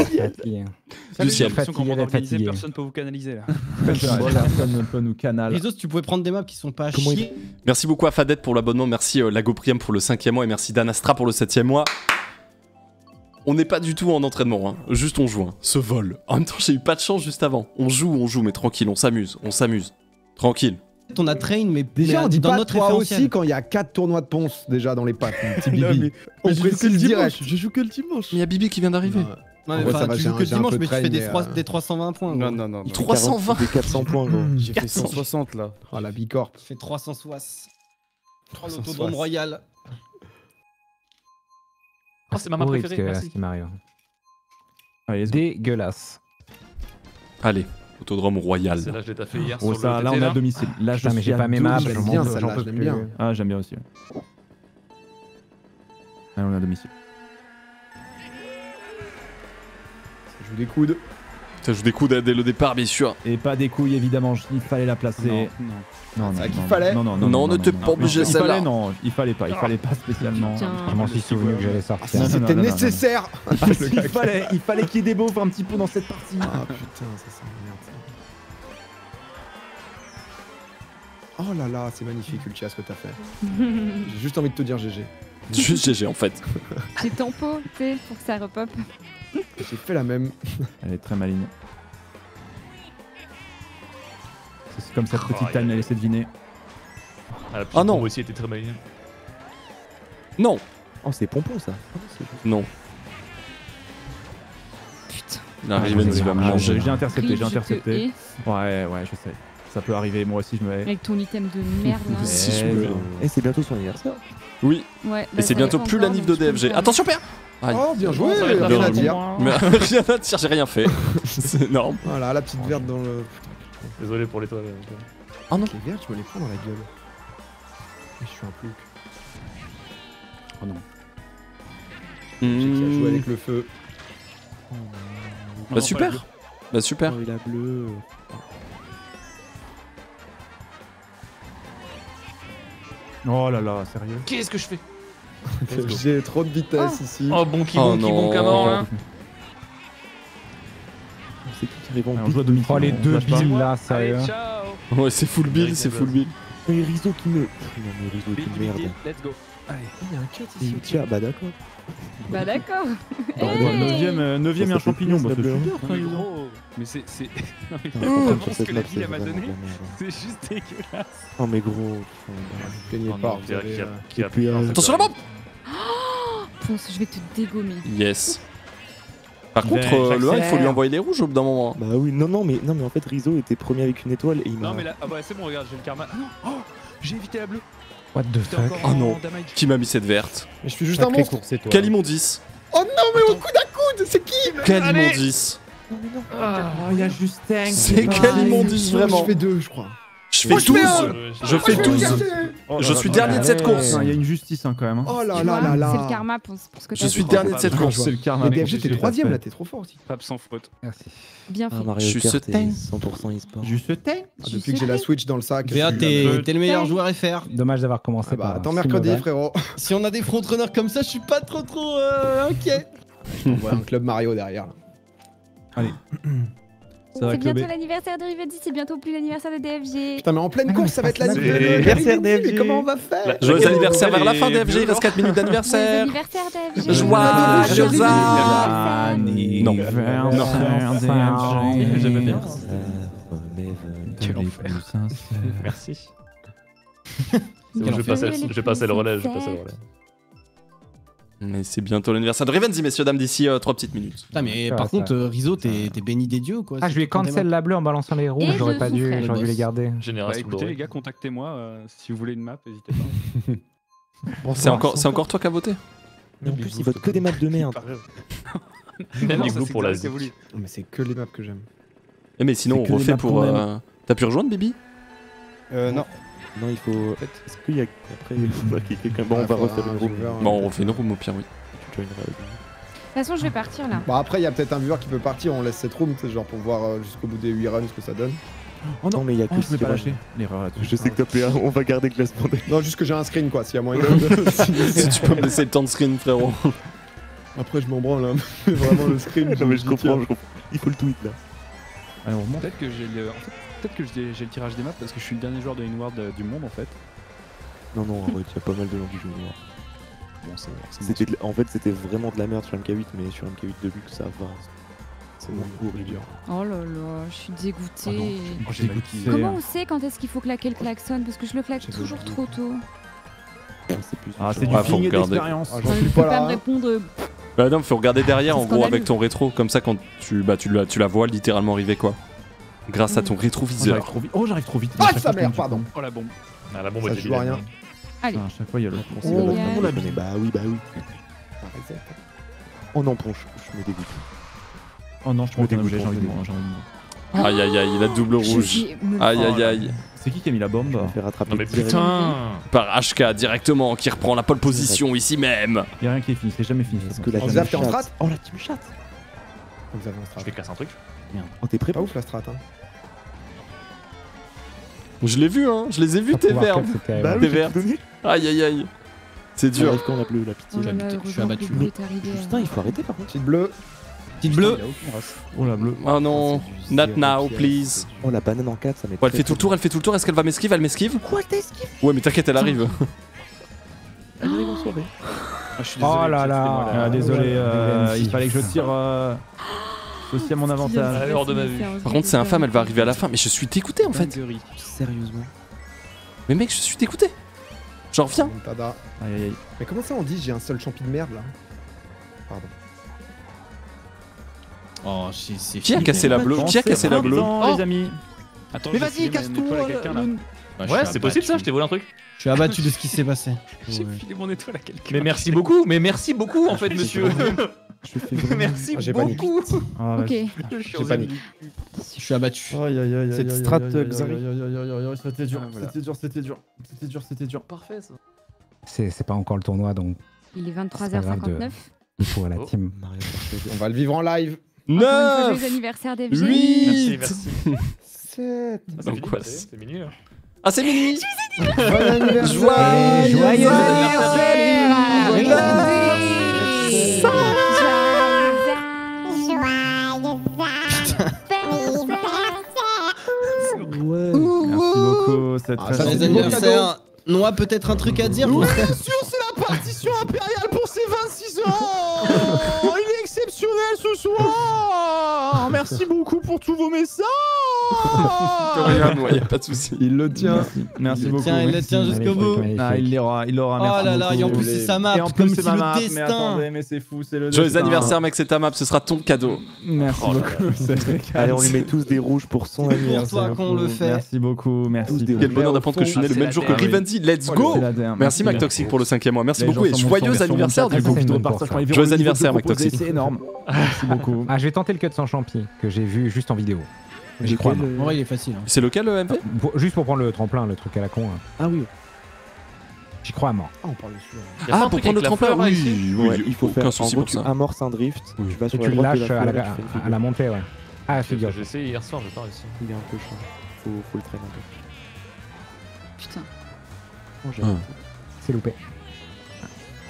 la ciel. Fatigué d'être fatigué. personne peut vous canaliser là. Personne ne peut nous canal. Rizzo, si tu pouvais prendre des maps qui sont pas à Comment chier. Merci beaucoup à Fadette pour l'abonnement, merci euh, Lagoprium pour le cinquième mois et merci Danastra pour le septième mois. On n'est pas du tout en entraînement, hein. juste on joue, hein. ce vol. En même temps, j'ai eu pas de chance juste avant. On joue, on joue, mais tranquille, on s'amuse, on s'amuse. Tranquille. On a train, mais Déjà, mais on dit dans pas notre toi aussi quand il y a 4 tournois de ponce déjà dans les pattes, mon petit Non, Bibi. mais- On mais je joue que le précise direct. dimanche. Je joue que le dimanche. Mais il y a Bibi qui vient d'arriver. En mais enfin, tu j'ai joues un- que j'ai un dimanche, peu mais tu fais des, mais, trois- euh, des 320 points. Non, gros. non, non. non. 320 Des 400 points, gros. J'ai fait 400. 160 là. Ah, la Bicorp. Tu fais 360. Oh, 360. l'autodrome royal. Oh, c'est ma Horrible préférée, merci. qui m'arrive. Dégueulasse. Allez, Autodrome royal. C'est là, je l'ai taffé hier Oh, sur ça, le là, on TT, est à domicile. Là, je mais j'ai pas mes 12. maps, j'aime bien l'aime plus. bien. Ah, j'aime bien aussi. Là, on est à domicile. Je joue des coudes. Ça joue des coups dès le départ, bien sûr. Et pas des couilles, évidemment. Il fallait la placer. Non, non. Non, non, C'est ça qu'il non, fallait. Non, non, Non, non. on n'était pas obligé, celle-là. non. Il fallait pas. Il fallait pas spécialement. Je m'en suis souvenu que j'allais Ah, sortir. c'était non, non, non. nécessaire il fallait, il fallait qu'il y ait des beaufs un petit peu dans cette partie. Ah putain, ça c'est Oh là là, c'est magnifique Ultia ce que t'as fait. J'ai juste envie de te dire GG. Juste GG en fait. J'ai tempo, tu sais, pour que ça repop. J'ai fait la même. Elle est très maligne. C'est comme cette Oh, petite il time, y a- elle essaie de deviner. Ah, la petite Ah non. aussi était très maligne. Non, Oh, c'est pompon ça. Ah, non. Putain. La Ravens, il va me Ah, manger. J'ai intercepté, j'ai intercepté. Ouais, ouais, je sais. Ça peut arriver, moi aussi je me. Avec ton item de merde là. Si je Eh, me- non. Et c'est bientôt son anniversaire. Oui, Ouais, et bah, c'est bientôt dépend plus la encore, nif de donc peux DFG. Attention, Père Aïe. Oh bien joué, rien à dire. Mais rien à dire, j'ai rien fait. C'est énorme. Voilà, la petite verte dans le. Désolé pour l'étoile. Oh non. Les vertes, je me les prends dans la gueule. Mais je suis un plouc. Oh non. J'ai Mmh. joué avec le feu. Bah super. Bah super. Oh, il a bleu. Oh là là, sérieux Qu'est-ce que je fais J'ai trop de vitesse ici. Oh, bon qui Oh bon qui bon canon là. C'est qui qui répond On joue à domicile. Oh, les deux billes là, Allez, sérieux. ciao Ouais, c'est full build, c'est full build. Et Rizzo qui me. Non, mais Rizzo est une merde. Let's go. Il y a un cut ici. Ultia, bah d'accord. Bah d'accord. Bah, Hey 9ème, euh, 9ème et un champignon, bah c'est Non, mais c'est. c'est... Ce que la ville m'a donné, merde. c'est juste dégueulasse. Oh, mais gros. Oh pas, euh, euh, Attention la bombe Ponce, je vais te dégommer. Yes. Par Il contre, euh, le 1, il faut lui envoyer les rouges au bout d'un moment. Bah oui, non, non, mais, non, mais en fait, Rizzo était premier avec une étoile et il m'a. Non, mais là, ah bah c'est bon, regarde, j'ai le karma. Ah non, oh, j'ai évité la bleue. What the fuck? Oh non. Qui m'a mis cette verte Mais je suis juste un monstre. toi. Calimondis. Oh non, mais au coude à coude, c'est qui? Calimondis. Oh, il y a Justin. C'est Calimondis, vraiment. Je fais deux, je crois. Je Moi, fais je fais 12. un. Je fais vais me 12. casser. Je suis dernier de cette course. Il y a une justice hein, quand même. hein. Oh là Tu là vois, là là. C'est le karma pour, pour ce que Je suis fait. dernier de cette Ah, course. C'est le karma. Mais mec, DFG, t'es j'ai troisième là, t'es trop fort aussi. Pape sans faute. Merci. Bien Ah, fait. Mario Je Kart suis est certain. 100% e-sport. Juste t'es Ah, depuis que j'ai la Switch dans le sac. VA, je suis- t'es t'es le meilleur joueur FR. Dommage d'avoir commencé Ah bah, par. attends si mercredi, mauvais. frérot. Si on a des frontrunners comme ça, je suis pas trop trop euh, inquiet. On voit un club Mario derrière. là. C'est bientôt l'anniversaire de Rivetti, c'est bientôt plus l'anniversaire de DFG. Putain, mais en pleine course, ça va être l'anniversaire DFG. comment on va faire Joyeux anniversaire vers la fin DFG, il reste 4 minutes Joyeux d'anniversaire. anniversaire DFG. Joyeux anniversaire. anniversaire. Anniversaire J'aimais bien. Tu les plus sincères. Merci. Je je vais passer le relais, je vais passer le relais. Mais c'est bientôt l'anniversaire de Rivenzi, messieurs, dames, d'ici 3 petites minutes. Putain, mais Ah, par ça- contre, euh, Rizzo, t'es t'es béni des dieux quoi. Ah, je lui ai cancel la bleue en balançant les rouges, Et j'aurais je pas dû, souffrais. j'aurais dû les garder. Bah Génération écoutez, dorée. les gars, contactez-moi euh, si vous voulez une map, n'hésitez pas. C'est encore, c'est encore toi qui as voté Mais en plus, il vote que des maps de merde. Même Non, les ça, Glou c'est pour la exact, c'est zik. voulu. Non, mais c'est que les maps que j'aime. Eh, mais sinon, C'est on que les refait maps pour. qu'on aime. euh, T'as pu rejoindre, Bibi? Euh, non. Non, il faut. Est-ce qu'il y a. Après, il faut qu'il y ait quelqu'un. Bon, on va refaire un le groupe. viewer, Bon, on refait une room au pire, oui. Tu joineras. De toute façon, je vais partir là. Bon, après, il y a peut-être un viewer qui peut partir, on laisse cette room, tu sais, genre pour voir euh, jusqu'au bout des 8 runs ce que ça donne. Oh Non, mais il y a que Oh, je pas lâcher. L'erreur. Je sais que t'as PA, on va garder le classement. Non, juste que j'ai un screen quoi, s'il y a moyen de. Si tu peux me laisser le temps de screen, frérot. Après, je m'en branle, hein. mais vraiment le screen. Non, mais je comprends, je comprends. Il faut le tweet là. Allez, on remonte. Peut-être que j'ai le, en fait, peut-être que j'ai le tirage des maps parce que je suis le dernier joueur de Inward euh, du monde en fait. Non, non, en vrai, il y a pas mal de gens qui jouent noir. Bon, c'est la- En fait, c'était vraiment de la merde sur MK8, mais sur MK8 de luxe, ça va. C'est mon horrible. Oh là là, je suis. Oh, mal utilisé. Comment on sait quand est-ce qu'il faut claquer le klaxon? Parce que je le claque toujours trop tôt. Plus. Ah, c'est Ah, du faut feeling et regarder. d'expérience. Ah, il faut pas pas me là. répondre. Bah non, faut regarder derrière en gros avec ton rétro, comme ça quand tu, bah, tu, la, tu la vois littéralement arriver quoi. Grâce à ton Mm. Oh, rétroviseur. j'arrive trop vite. Oh, j'arrive trop vite. Ah, sa mère, pardon. Oh la bombe. Ah, la bombe était joue rien. vilaine. Allez. Putain, à chaque fois, il y a le. On Oh, la. Bah oui, bah oui. Oh non, ponche, je me dégoûte. Oh non, je me prends un dégoûte, objet, j'ai envie de dégoûte. j'ai envie de- Aïe aïe aïe, la double rouge. Aïe aïe aïe. C'est qui qui a mis la bombe Je rattraper Non mais putain Par HK directement qui reprend la pole position ici même. Y'a rien qui est fini, c'est jamais fini. Est-ce que la team strat Oh la team un Je vais casser un truc. Oh t'es prêt Pas ouf la strat. Hein. Je l'ai vu hein, je les ai vus tes verbes. Bah T'es oui, donné. Aïe aïe aïe. C'est dur. arrive quand on a bleu la pitié. Oh là là, Je suis abattu. euh. Putain il faut arrêter par contre. Petite bleue. Petite bleue. Oh la bleue. Oh non. Not now, pièce. please. Oh la banane en 4 ça met Ouais, elle fait tout le tour, elle fait tout le tour. Est-ce qu'elle va m'esquive? Elle m'esquive? Quoi t'esquives Ouais, mais t'inquiète, elle arrive. Elle arrive en soirée. Ah, je suis Oh désolé, là là. Ah, désolé, euh, Nancy. il fallait que je tire. Euh... Ceci à mon avantage. De ma vue. Par contre, c'est infâme, elle va arriver à la fin. Mais je suis dégoûté en fait. Sérieusement Mais mec, je suis dégoûté. J'en reviens. Remontada. Aïe aïe aïe. Mais comment ça on dit j'ai un seul champi de merde là Pardon. Oh, c'est Qui a fini. cassé la bleue Qui a cassé la bleue les amis. Attends, Mais je vais vas-y, quelqu'un, là. Bah, Ouais, c'est possible ça, je t'ai volé un truc. Je suis abattu de ce qui s'est passé. J'ai Ouais. filé mon étoile à quelqu'un. Mais merci beaucoup, mais merci beaucoup en fait, monsieur. Je fais vraiment. merci Ah, beaucoup. Ah, Ok. vas-y. J'ai paniqué. Je suis abattu. Aïe aïe aïe Cette strat, C'était dur, Ah, voilà. c'était dur, c'était dur. C'était dur, c'était dur. Parfait ça. C'est c'est pas encore le tournoi, donc Il est pas grave 23h59. il faut à la Oh. team. On va le vivre en live. Encore une fois, 9 joyeux anniversaire. Merci, 8 merci. 7. Ah, c'est minuit là. Ah, c'est minuit Bon anniversaire. Joyeux Joyeux c'est Ah, très ça, Joyeux c'est gentil. beau anniversaire. Noah, peut-être un truc à dire Bien sûr, c'est la partition impériale pour ses 26 ans Il est exceptionnel ce soir Merci beaucoup pour tous vos messages Rien, moi, y a pas de souci. Il le tient. Merci Il le beaucoup. tient, il le merci. tient jusqu'au bout. Ah, il l'aura, il l'aura. Oh merci là là, et en beaucoup. plus c'est sa map, Et en comme plus, c'est c'est ma le map, mais destin. attendez, mais c'est fou, c'est le Joyeux destin. anniversaire, mec, c'est ta map, ce sera ton cadeau. Merci Oh beaucoup. Allez, on lui met tous des rouges pour son C'est pour anniversaire. toi qu'on le fait. Merci beaucoup, merci. Quel bonheur d'apprendre que je suis né le même jour que. Rivenzi. Let's go la dernière. Merci Mac. Toxic pour le cinquième mois. Merci beaucoup et joyeux anniversaire du coup. Joyeux anniversaire, Mac Toxic. C'est énorme. Merci beaucoup. Ah, je vais tenter le cut sans champi que j'ai vu juste en vidéo. J'y crois. euh, En vrai, il est facile. hein. C'est lequel le MP Pour- juste pour prendre le tremplin, le truc à la con. hein. Ah oui. J'y crois à mort. Ah, on parle dessus. là. Y a pas un Ah, pour truc prendre le avec la tremplin fleur, là, ici Oui, Ouais, oui, il faut aucun faire. En souci gros, pour tu ça. amorces un drift. Oui. Tu vas Et sur tu la le droite de lâches la à fleur, la, et tu fais une à figure. la montée, ouais. Ah, c'est dur. J'ai essayé hier soir, j'ai pas réussi. Il est un peu chaud. Faut, faut le traîner un peu. Putain. Oh, j'ai Ah. C'est loupé.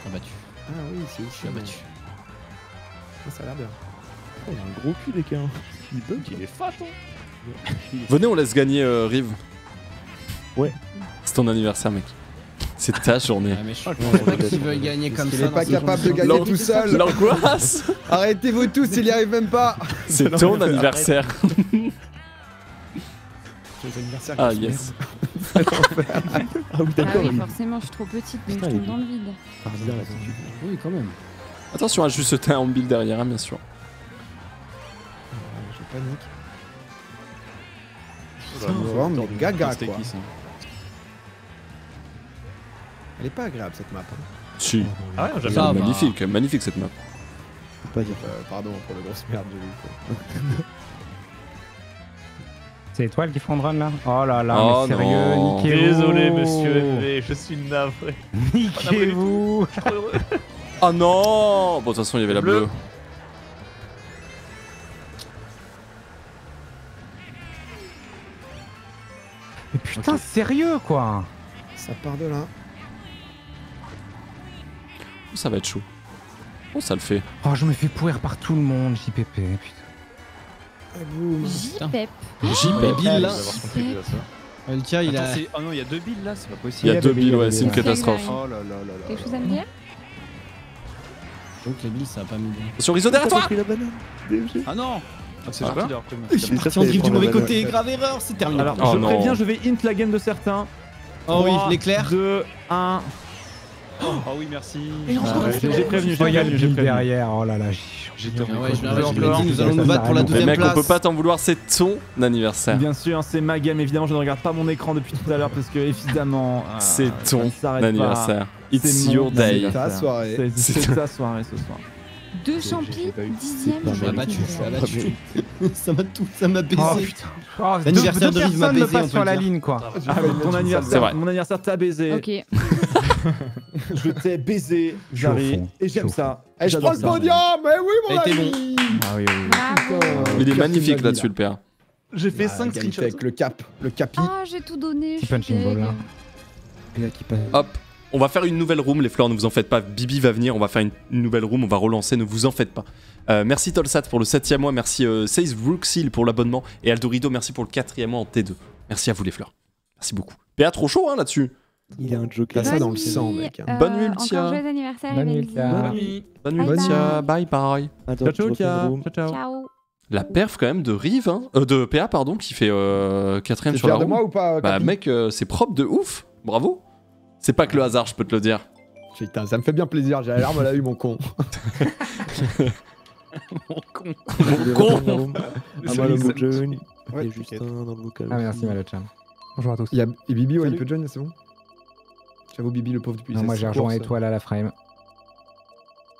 Abattu. Ah oui, c'est Je suis abattu. Ah, Ça a l'air bien. Oh, il a un gros cul, les gars. Il bug. Il est fat, hein. Venez, on laisse gagner euh, Rive. Ouais. C'est ton anniversaire, mec. C'est ta journée. Ah, mais je pense pas qu'il veuille gagner comme Il ça. est pas capable de gagner tout seul. L'angoisse Arrêtez-vous tous, il y arrive même pas. C'est ton anniversaire. Ah, yes. Ah oui, Ah d'accord. oui, il- forcément, je suis trop petite, donc je Putain, il tombe dans le vide. là-dessus. Oui, quand même. Attention à juste un build derrière, hein, bien sûr. merde. Je panique. Bah, Vraiment, mais gaga quoi. qui, ça Elle est pas agréable cette map. hein. Si. Ah ouais, j'aime Ça bien. va. magnifique, magnifique cette map. Pas dire. Euh, pardon pour le grosse merde, vu. quoi. C'est étoile qui font run là? Oh là là, Oh mais sérieux, niquez-vous Désolé, monsieur MV, je suis navré. Niquez-vous Je suis trop heureux. Oh non Bon, de toute façon, il y avait la Bleu. bleue. Mais putain, sérieux quoi Ça part de là. Oh, ça va être chaud. Oh, ça le fait. Oh, je me fais pourrir par tout le monde, JPP, putain. Ah, boum. J-Pep. JP Bill. Le tien, il a. Oh non, il y a deux billes là, c'est pas possible. Il y deux a des billes, ouais, c'est une catastrophe. Oh là là là là. Quelque chose à me dire? Donc les billes, ça a pas mis. Sur Iso derrière toi la banane. Ah non Ah, C'est Ah, parti ma- J'ai Parti en drift du mauvais côté, grave erreur, c'est terminé. Alors, Oh je non. préviens, je vais int la game de certains. oh oui, 3, l'éclair. 2, 1. Oh oui, merci. J'ai j'ai prévenu, j'ai prévenu, j'ai prévenu. derrière, oh là là. J'étais je Encore. je nous allons nous battre pour la deuxième mec, place. on peut pas t'en vouloir, c'est ton anniversaire. Bien sûr, c'est ma game. Évidemment, je ne regarde pas mon écran depuis tout à l'heure parce que, évidemment. euh, C'est ton ne anniversaire. It's C'est your day. anniversaire. Ta soirée. C'est- C'est ta soirée ce soir. Deux champis, dixième. je mal. vais battu, te ça m'a tout, ça m'a baisé. Oh putain. Oh, deux, L'anniversaire de Rive m'a personnes me baisé, passent peut sur la ligne, quoi. Ah, ton C'est anniversaire, mon anniversaire t'a baisé. Ok. Je t'ai baisé, Jarry. Et j'aime ça. Eh, je prends le podium Mais oui, mon ami Ah oui, Il est magnifique que là-dessus, le PA. J'ai fait vie, là. 5 Ah, screenshots. avec le cap, le capi. Ah, j'ai tout donné. punching ball, là. Et là qui passe. Hop, on va faire une nouvelle room, les fleurs, ne vous en faites pas. Bibi va venir, on va faire une, une nouvelle room, on va relancer, ne vous en faites pas. Euh, merci Tolsat pour le 7 mois, merci euh, Rooksil pour l'abonnement, et Aldorido, merci pour le 4 mois en T2. Merci à vous les fleurs. Merci beaucoup. PA trop chaud hein là-dessus. Il a un joker. T'as ça dans le Bonne sang, nuit, mec. euh, Bonne nuit, Lucia. Encore joyeux anniversaire, Bonne nuit. Bonne nuit. Bonne Bye nuit, bye. Tia. Bye bye. Attends, Ciao, je ciao. Ciao, ciao. Ciao. La perf quand même de Rive, hein, euh, de PA pardon, qui fait euh, quatrième sur la de moi ou pas Bah mec, euh, c'est propre de ouf. Bravo. C'est pas que le hasard, je peux te le dire. Putain, ça me fait bien plaisir, j'ai la larme à la vue, mon con. Mon con. Vais con. Ah, moi, le Justin dans le. Ah, merci, Malochan. Bonjour à tous. Il y a et Bibi, ouais, il peut join, c'est bon J'avoue, Bibi, le pauvre depuis Non, moi, j'ai rejoint Étoile à la frame.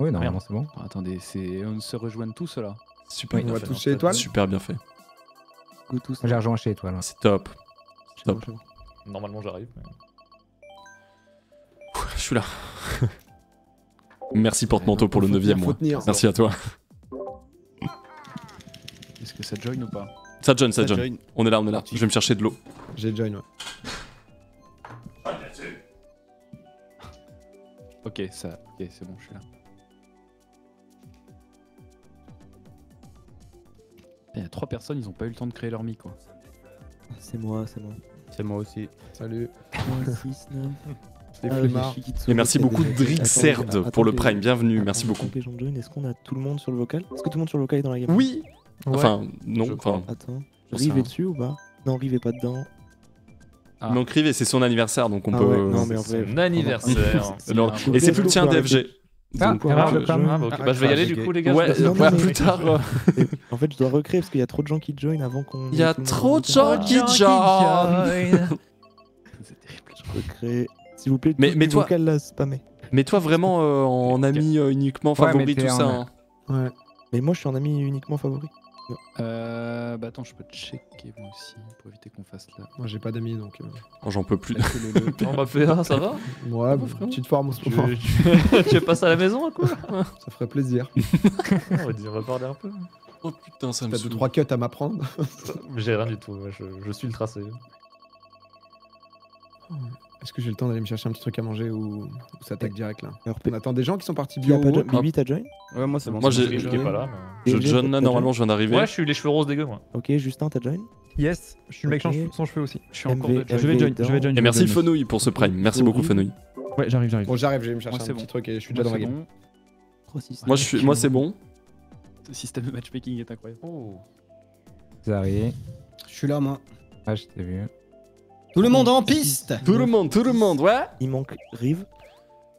Oui, normalement, c'est bon. Ah, attendez, c'est on se rejoint tous là. Super On bien va fait. tous chez Étoile Super bien fait. Go tous. J'ai rejoint chez Étoile. ouais. C'est top. Bon, top. bon. Normalement, j'arrive. mais- Je suis là. Merci porte-manteau pour le Faut 9 tenir, mois. faut tenir. Merci à toi. Est-ce que ça join ou pas? Ça join, ça Ça join. join. On est là, on est là. Je vais me chercher de l'eau. J'ai join, ouais. Ok, ça. Ok, c'est bon, je suis là. Il y a trois personnes, ils ont pas eu le temps de créer leur mic quoi. C'est moi, c'est moi. C'est moi aussi. Salut. 6, 9. Les Ah, Et merci beaucoup Drixerd pour le. Prime. Bienvenue, merci beaucoup. Est-ce qu'on a tout le monde sur le vocal? Est-ce que tout le monde sur le vocal est dans la game? Oui. Enfin, non. Enfin, Attends. Rive est dessus ou pas? Non, Rive est pas dedans. Ah. crivait, c'est son anniversaire, donc on Ah peut. ouais, non, mais en vrai. Son anniversaire. Et c'est plus le tien, DFG. Ah, Donc, euh, de je-. Ah, bah. Ah, Bah, je vais y aller du coup, les gars. Ouais, non, plus tard. euh, en fait, je dois recréer parce qu'il y a trop de gens qui join avant qu'on. Il y a trop de gens qui joignent. C'est terrible. Je recrée. S'il vous plaît, Mais- mais toi- vocal là, spammé. Mais toi, vraiment euh, en ami euh, uniquement favori, tout ça. hein. Ouais. Mais moi, je suis en ami uniquement favori. Euh, bah attends, je peux checker moi aussi pour éviter qu'on fasse là. Moi, j'ai pas d'amis, donc. euh, Oh, J'en peux plus. On m'a fait un, ça va Ouais, bon, frérot. petite forme en ce tu, moment. tu, tu passes à la maison, quoi Ça ferait plaisir. On va dire, on va parler un peu. Oh putain, ça me T'as deux, trois cuts à m'apprendre. J'ai rien du tout, moi, je, je suis le tracé. Est-ce que j'ai le temps d'aller me chercher un petit truc à manger ou, ou ça attaque direct là Alors, On attend des gens qui sont partis bio. join- Bibi, t'as join Ouais, moi, c'est bon. Moi, j'ai- pas là. mais- Je DG, John là, normalement, je viens d'arriver. Ouais, je suis les cheveux roses dégueux, moi. Ok, Justin, t'as join Yes, je suis le mec sans, sans cheveux aussi. Je suis encore MV, de join. Je vais join, je vais join. Et merci join. Fenouille pour ce Prime. Merci beaucoup, Fenouille. Ouais, j'arrive, j'arrive. Bon, j'arrive, je vais me chercher Moi, un c'est petit bon. truc et je suis déjà dans la game. bon. 3, 6. Moi, je suis, moi, c'est bon. Ce système de matchmaking est incroyable. Oh. Zari. Je suis là, moi. Ah, je t'ai vu. Tout le monde en piste Tout le monde, tout le monde, ouais. Il manque Rive.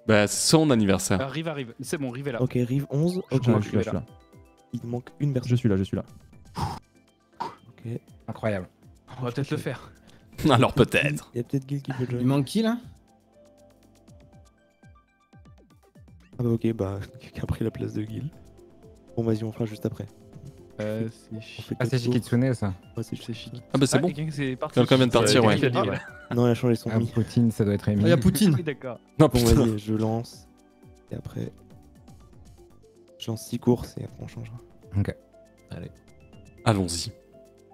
Bah, c'est son anniversaire. Arrive, arrive. C'est bon, Rive est là. Ok, Rive 11. Je Ok, je suis là, je suis là. il manque une personne. Je suis là, je suis là. Ok. Incroyable. On va peut-être le faire. Alors peut-être. Il y a peut-être Gil qui peut join. Il manque qui, là? Ah bah ok, bah quelqu'un a pris la place de Gil. Bon, vas-y, on fera juste après. Euh, c'est On Ah, c'est. Shikitsune, ça. Ouais, c'est. Ah bah c'est bon. quelqu'un vient de partir, Euh, ouais. Ah. Non, elle a changé son Ah, mi. Poutine, ça doit être Ah, Amy. Il y a Poutine. Oui, d'accord. Non, Bon, vas-y, je lance. Et après. Je lance 6 courses et après on changera. Allons-y.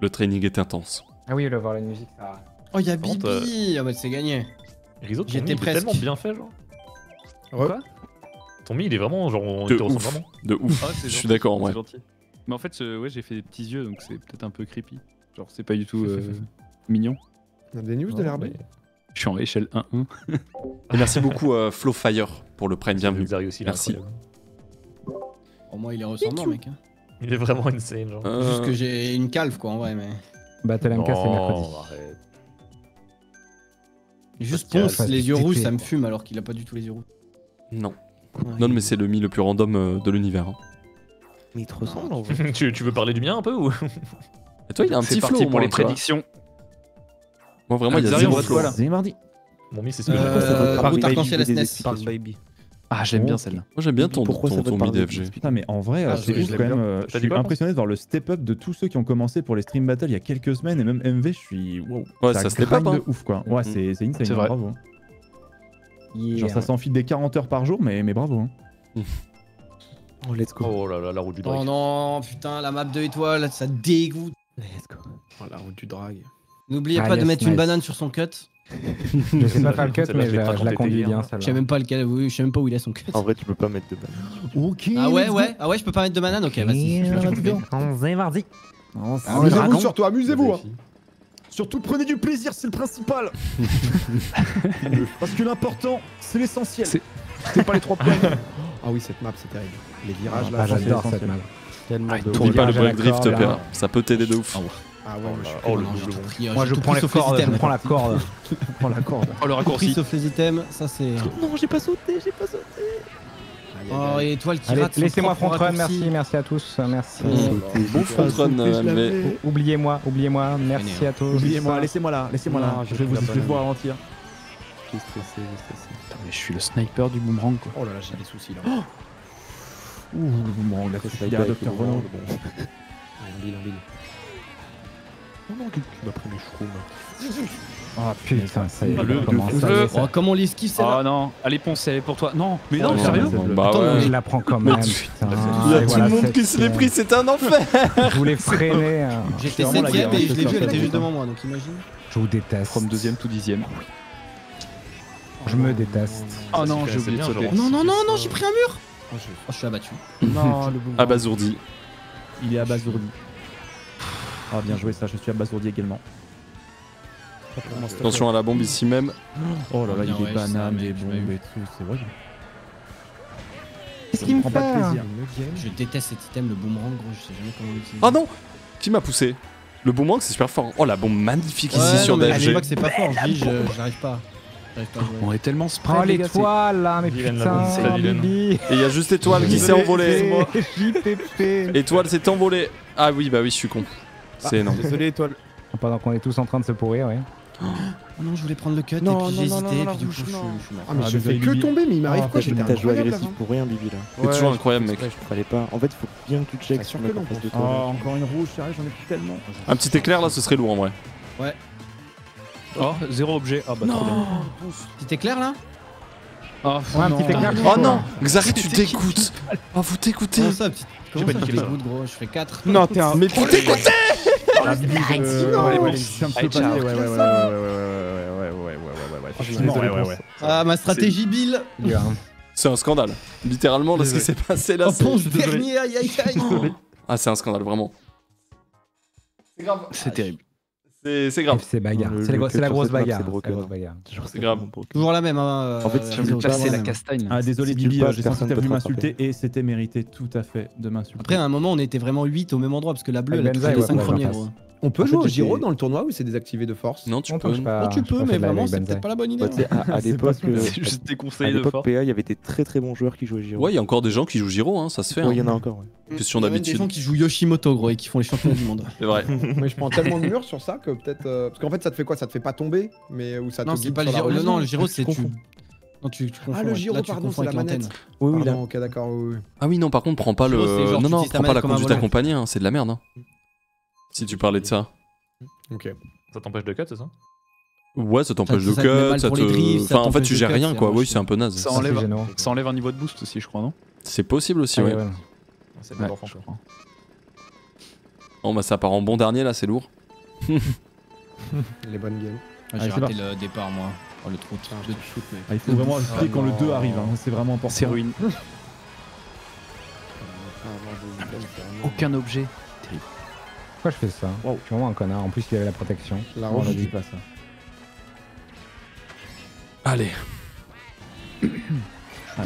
Le training est intense. Ah oui, le voir la musique, ça. Oh, il y a contre, Bibi Ah bah c'est gagné. Risotto, J'y ton étais mi, il est presque. tellement bien fait, genre. Quoi? Ton mi, il est vraiment, genre, on De te ressemble ouf. vraiment. De ouf. Ah, Je suis d'accord, c'est ouais. Mais en fait, ouais, j'ai fait des petits yeux, donc c'est peut-être un peu creepy. Genre, c'est pas du tout euh, mignon. On a des news de l'herbe mais- Je suis en échelle 1-1. Et merci beaucoup euh, Flowfire pour le Prime. Bienvenue. Xari aussi, il est Merci. incroyable. Pour moi, il est ressemblant, mec. hein. Il est vraiment insane, genre. Euh, Juste que j'ai une calve, quoi, en vrai, mais. Battle MK, c'est mercredi. Non, arrête. Juste Parce Ponce, qu'il y a- les yeux rouges, ça me fume alors qu'il a pas du tout les yeux rouges. Non. Non, mais c'est le mi le plus random euh, de l'univers. hein. Mais il te ressemble en vrai. tu, tu veux parler du mien un peu ou? Et toi, il a un petit flow. pour les tu vois. prédictions. Moi, vraiment, il y a zéro flow. là C'est mardi. Mon mi, c'est ce que Euh, j'aime. Arc-en-ciel baby, SNES. des explications. Ah, j'aime bien celle-là. Moi j'aime bien ton, Pourquoi ça ton, ton te parler mid de FG. Putain, mais en vrai, Ah, euh, c'est ouf quand même. euh, Je suis impressionné de voir le step-up de tous ceux qui ont commencé pour les stream battles il y a quelques semaines et même MV, je suis. Wow. Ouais, ça step up, grind hein. de ouf quoi. Ouais, Mhm. c'est c'est insane, C'est hein, vrai. bravo. Yeah. Genre, ça s'enfile des 40 heures par jour, mais, mais bravo. Oh, let's go. Oh là là, la route du drag. Oh non, putain, la map de étoiles, ça dégoûte. Let's go. Oh, la route du drag. N'oubliez Ah, pas de mettre une banane sur son cut. Je sais pas faire le cut, mais je la conduis bien Je sais même pas lequel, oui, je sais même pas où il est son cut. En vrai, tu peux pas mettre de banane. Ok. Ah ouais, ouais, ah ouais, je peux pas mettre de banane, ok, vas-y. C'est mardi. Amusez-vous surtout, amusez-vous. hein. Surtout prenez du plaisir, c'est le principal. Parce que l'important, c'est l'essentiel. C'est pas les trois points. Ah oui, cette map, c'est terrible. Les virages Ah, là. J'adore cette map. Tellement Ah, de. pas le break drift, là. Ça peut t'aider de ouf. Ah ouais, Oh oh, le double Moi je prends la corde, je prends la corde. Prends la corde. Oh, le raccourci. sauf les items, ça c'est. Non, j'ai pas sauté, j'ai pas sauté. Oh, et étoile qui Allez, rate laissez-moi propre front run, raccourci. merci, merci à tous, merci. Bon front run, euh, MV. Oubliez-moi, oubliez-moi, merci à tous. Oubliez-moi, laissez-moi là, laissez-moi là. Je vais vous, ralentir. J'ai stressé, j'ai stressé. Putain, mais je suis le sniper du boomerang quoi. Oh là là, j'ai des soucis là. Ouh, y va a Dr. le Renault. moment, bon. Un bill, un bill. Non, tu m'as pris mes schtroumpfs. Oh putain, ça y est, Le- comment le- ça le- Oh, comment on l'esquive celle-là Oh non, allez ponce, elle est pour toi. Non, mais Oh, non, non, sérieux Bah Attends, ouais. Je la prends quand même, putain. Il y a tout voilà, le monde qui se l'est septième. pris, c'est un enfer Je voulais freiner. hein. J'étais vraiment la 7ème guerre, et je l'ai vu, elle était juste devant moi, donc imagine. Je vous déteste. From deuxième tout dixième. Je me déteste. Oh non, j'ai oublié de bien, sauter. Non, non, non, non, j'ai pris un mur Oh, je suis abattu. Non, le boomerang. Abasourdi. Il est abasourdi. Ah, bien joué ça, je suis abasourdi également. Attention à la bombe ici même. Oh là là, il y a des ouais, bananes, des bombes et tout, c'est vrai. Qu'est-ce qu'il me prend pas de plaisir. Je déteste cet item, le boomerang, gros, je sais jamais comment l'utiliser. Oh non Qui m'a poussé Le boomerang c'est super fort. Oh la bombe magnifique Ouais, ici sur non, dis DFG. pas que c'est pas fort, je dis, j'arrive pas. On est tellement gars. c'est- l'étoile là, mais putain, c'est. Et il y a juste Étoile qui s'est envolée. JPP. Étoile s'est envolée. Ah oui bah oui je suis con. C'est énorme. Désolé, étoile. Pendant qu'on est tous en train de se pourrir, oui. Oh non, je voulais prendre le cut Non, et puis non, j'ai non, hésité, non, et puis du coup, je suis non. je suis mort. Ah, mais Ah, je fais que Bibi. tomber, mais il m'arrive Ah, quoi J'étais joué incroyable agressif avant. pour rien, Bibi là. T'es toujours incroyable mec. Fallait pas. En fait, faut bien que tu checkes en non, face de Oh, toi. encore une rouge, sérieux, j'en ai plus tellement. Un petit éclair là ce serait lourd en vrai. Oh, zéro objet. Ah bah trop bien. Petit éclair là Oh, Ouais, un non. petit éclair. Oh non Xari tu dégoûtes Oh vous dégoûtez Comment ça, petit Comment pas ça, gros Je fais 4. Non, t'es un. Mais putain Ah, Bibi, je- non. ouais, ouais, je suis un peu Allez, passé. ciao. Ouais, ouais, ouais, ouais, ouais, ouais, ouais, ouais, ouais, ouais, ouais, ouais, ouais, effectivement, désolé ouais, pour ouais, ça. ouais. Ah, ma stratégie Bill C'est un scandale. Littéralement là ce qui s'est passé là Oh, c'est... ponce dernier, aïe aïe aïe Ah c'est un scandale vraiment. C'est grave. C'est terrible. C'est grave. C'est bagarre. Le- C'est la grosse map, bagarre. c'est c'est la broken. grosse bagarre. Genre, C'est grave. Toujours la même, hein. En fait, euh, si tu placer la même. castagne. Ah, désolé, Si Bibi, euh, j'ai senti personne que t'as voulu te m'insulter et c'était mérité tout à fait de m'insulter. Après, à un moment, on était vraiment 8 au même endroit parce que la bleue, elle a les Benzaï, 5 ouais, premiers. On peut En jouer fait, au Giro dans le tournoi ou c'est désactivé de force Non tu On peux. pas. Oh, tu peux, mais vraiment, c'est peut-être pas la bonne idée. Bah, à, à l'époque, euh, C'est juste à déconseillé de l'époque, fort. PA, il y avait des très très bons joueurs qui jouaient Giro. Ouais il y a encore des gens qui jouent Giro hein, ça se fait. Ouais, il y hein. en a encore. ouais. Question Il y a même des d'habitude. gens qui jouent Yoshimoto, gros, et qui font les championnats du monde. C'est vrai. Mais je prends tellement de murs sur ça que peut-être. euh, Parce qu'en fait, ça te fait quoi? Ça te fait pas tomber Mais où ça te Non, c'est pas le Giro. Non, le Giro, c'est tu. Non, tu, tu confonds. Ah, le tu pardon, c'est la manette. Oui, oui, d'accord, oui, oui. Ah oui non par contre prends pas le... genre, Non non prends pas la conduite accompagnée hein, c'est de la merde. Si tu parlais de ça. Ok. Ça t'empêche de cut, c'est ça? Ouais, ça t'empêche de cut, ça te. ça Enfin, en fait, tu gères cut, rien, quoi. Oui, c'est un peu naze. Ça enlève, gênant. ça enlève un niveau de boost aussi, je crois, non? C'est possible aussi, Ah ouais. ouais, ouais. C'est Ouais, je crois. Oh, bah, ça part en bon dernier, là, c'est lourd. Les bonnes games. Ah, J'ai raté le départ, moi. Oh, le Putain, de shoot, mec. Ah, il faut vraiment ajouter quand le 2 arrive, hein, c'est vraiment important. C'est ruine. Aucun objet. Pourquoi je fais ça Je suis vraiment un connard. En plus, il y avait la protection. La roche. ne dis pas ça. Allez. Ah.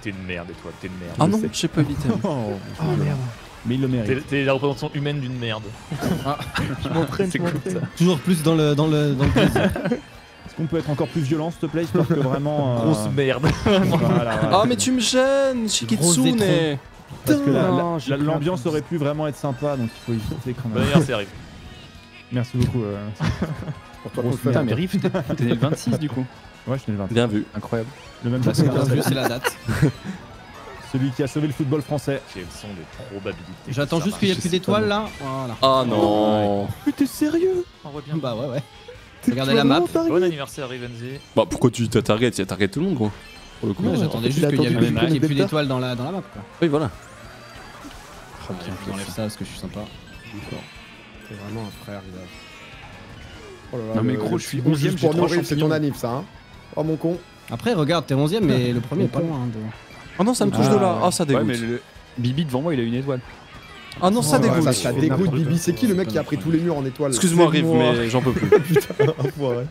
T'es une merde, et toi, t'es une merde. Ah non, sais. j'ai pas évité. Oh, merde. Mais il le mérite. t'es la représentation humaine d'une merde. c'est cool ça. Toujours plus dans le, dans le, dans le plaisir. Est-ce qu'on peut être encore plus violent, s'il te plaît, histoire que vraiment. euh, Grosse merde. voilà, voilà. Ah, mais tu me gênes, Shikitsune. Parce que la- Non, la- la- l'ambiance aurait pu vraiment être sympa, donc il faut éviter quand Bon même. anniversaire. Merci beaucoup. euh, Pour toi, Grosse qu'on le fait. Putain, mais Riff, t'es t'es né le 26 du coup. Ouais, je suis né le 28. Bien vu. Incroyable. Le même jour que Gazelle. c'est la date. Celui qui a sauvé le football français. Quelles sont les probabilités J'attends juste qu'il n'y ait plus d'étoiles là. Voilà. Ah non. Mais t'es sérieux On voit bien. Bah ouais, ouais. Regardez la map. Bon anniversaire, Rivenzi. Bah pourquoi tu t'as target? Tu as target tout le monde, gros. Pour le coup. Ouais, en J'attendais juste qu'il y ait qu'il y plus d'étoiles dans la, dans la map quoi. Oui, voilà. J'enlève ça parce que je suis sympa. C'est vraiment un frère, Isaac. Oh là là, Non, mais gros, le je suis petit boost 11e, juste j'ai pour trois nourrir, c'est ton anniv, ça, hein Oh mon con. Après, regarde, t'es 11ème, mais le premier est pas loin. De... Oh non, ça me touche Ah, de là. ouais. Ah, ça dégoûte. Ouais, mais le... Bibi devant moi, il a une étoile. Ah non, ça Ouais, dégoûte. Ça, ça dégoûte, Bibi. C'est qui le mec qui a pris tous les murs en étoile? Excuse-moi, Rive, mais j'en peux plus. Putain, enfoiré.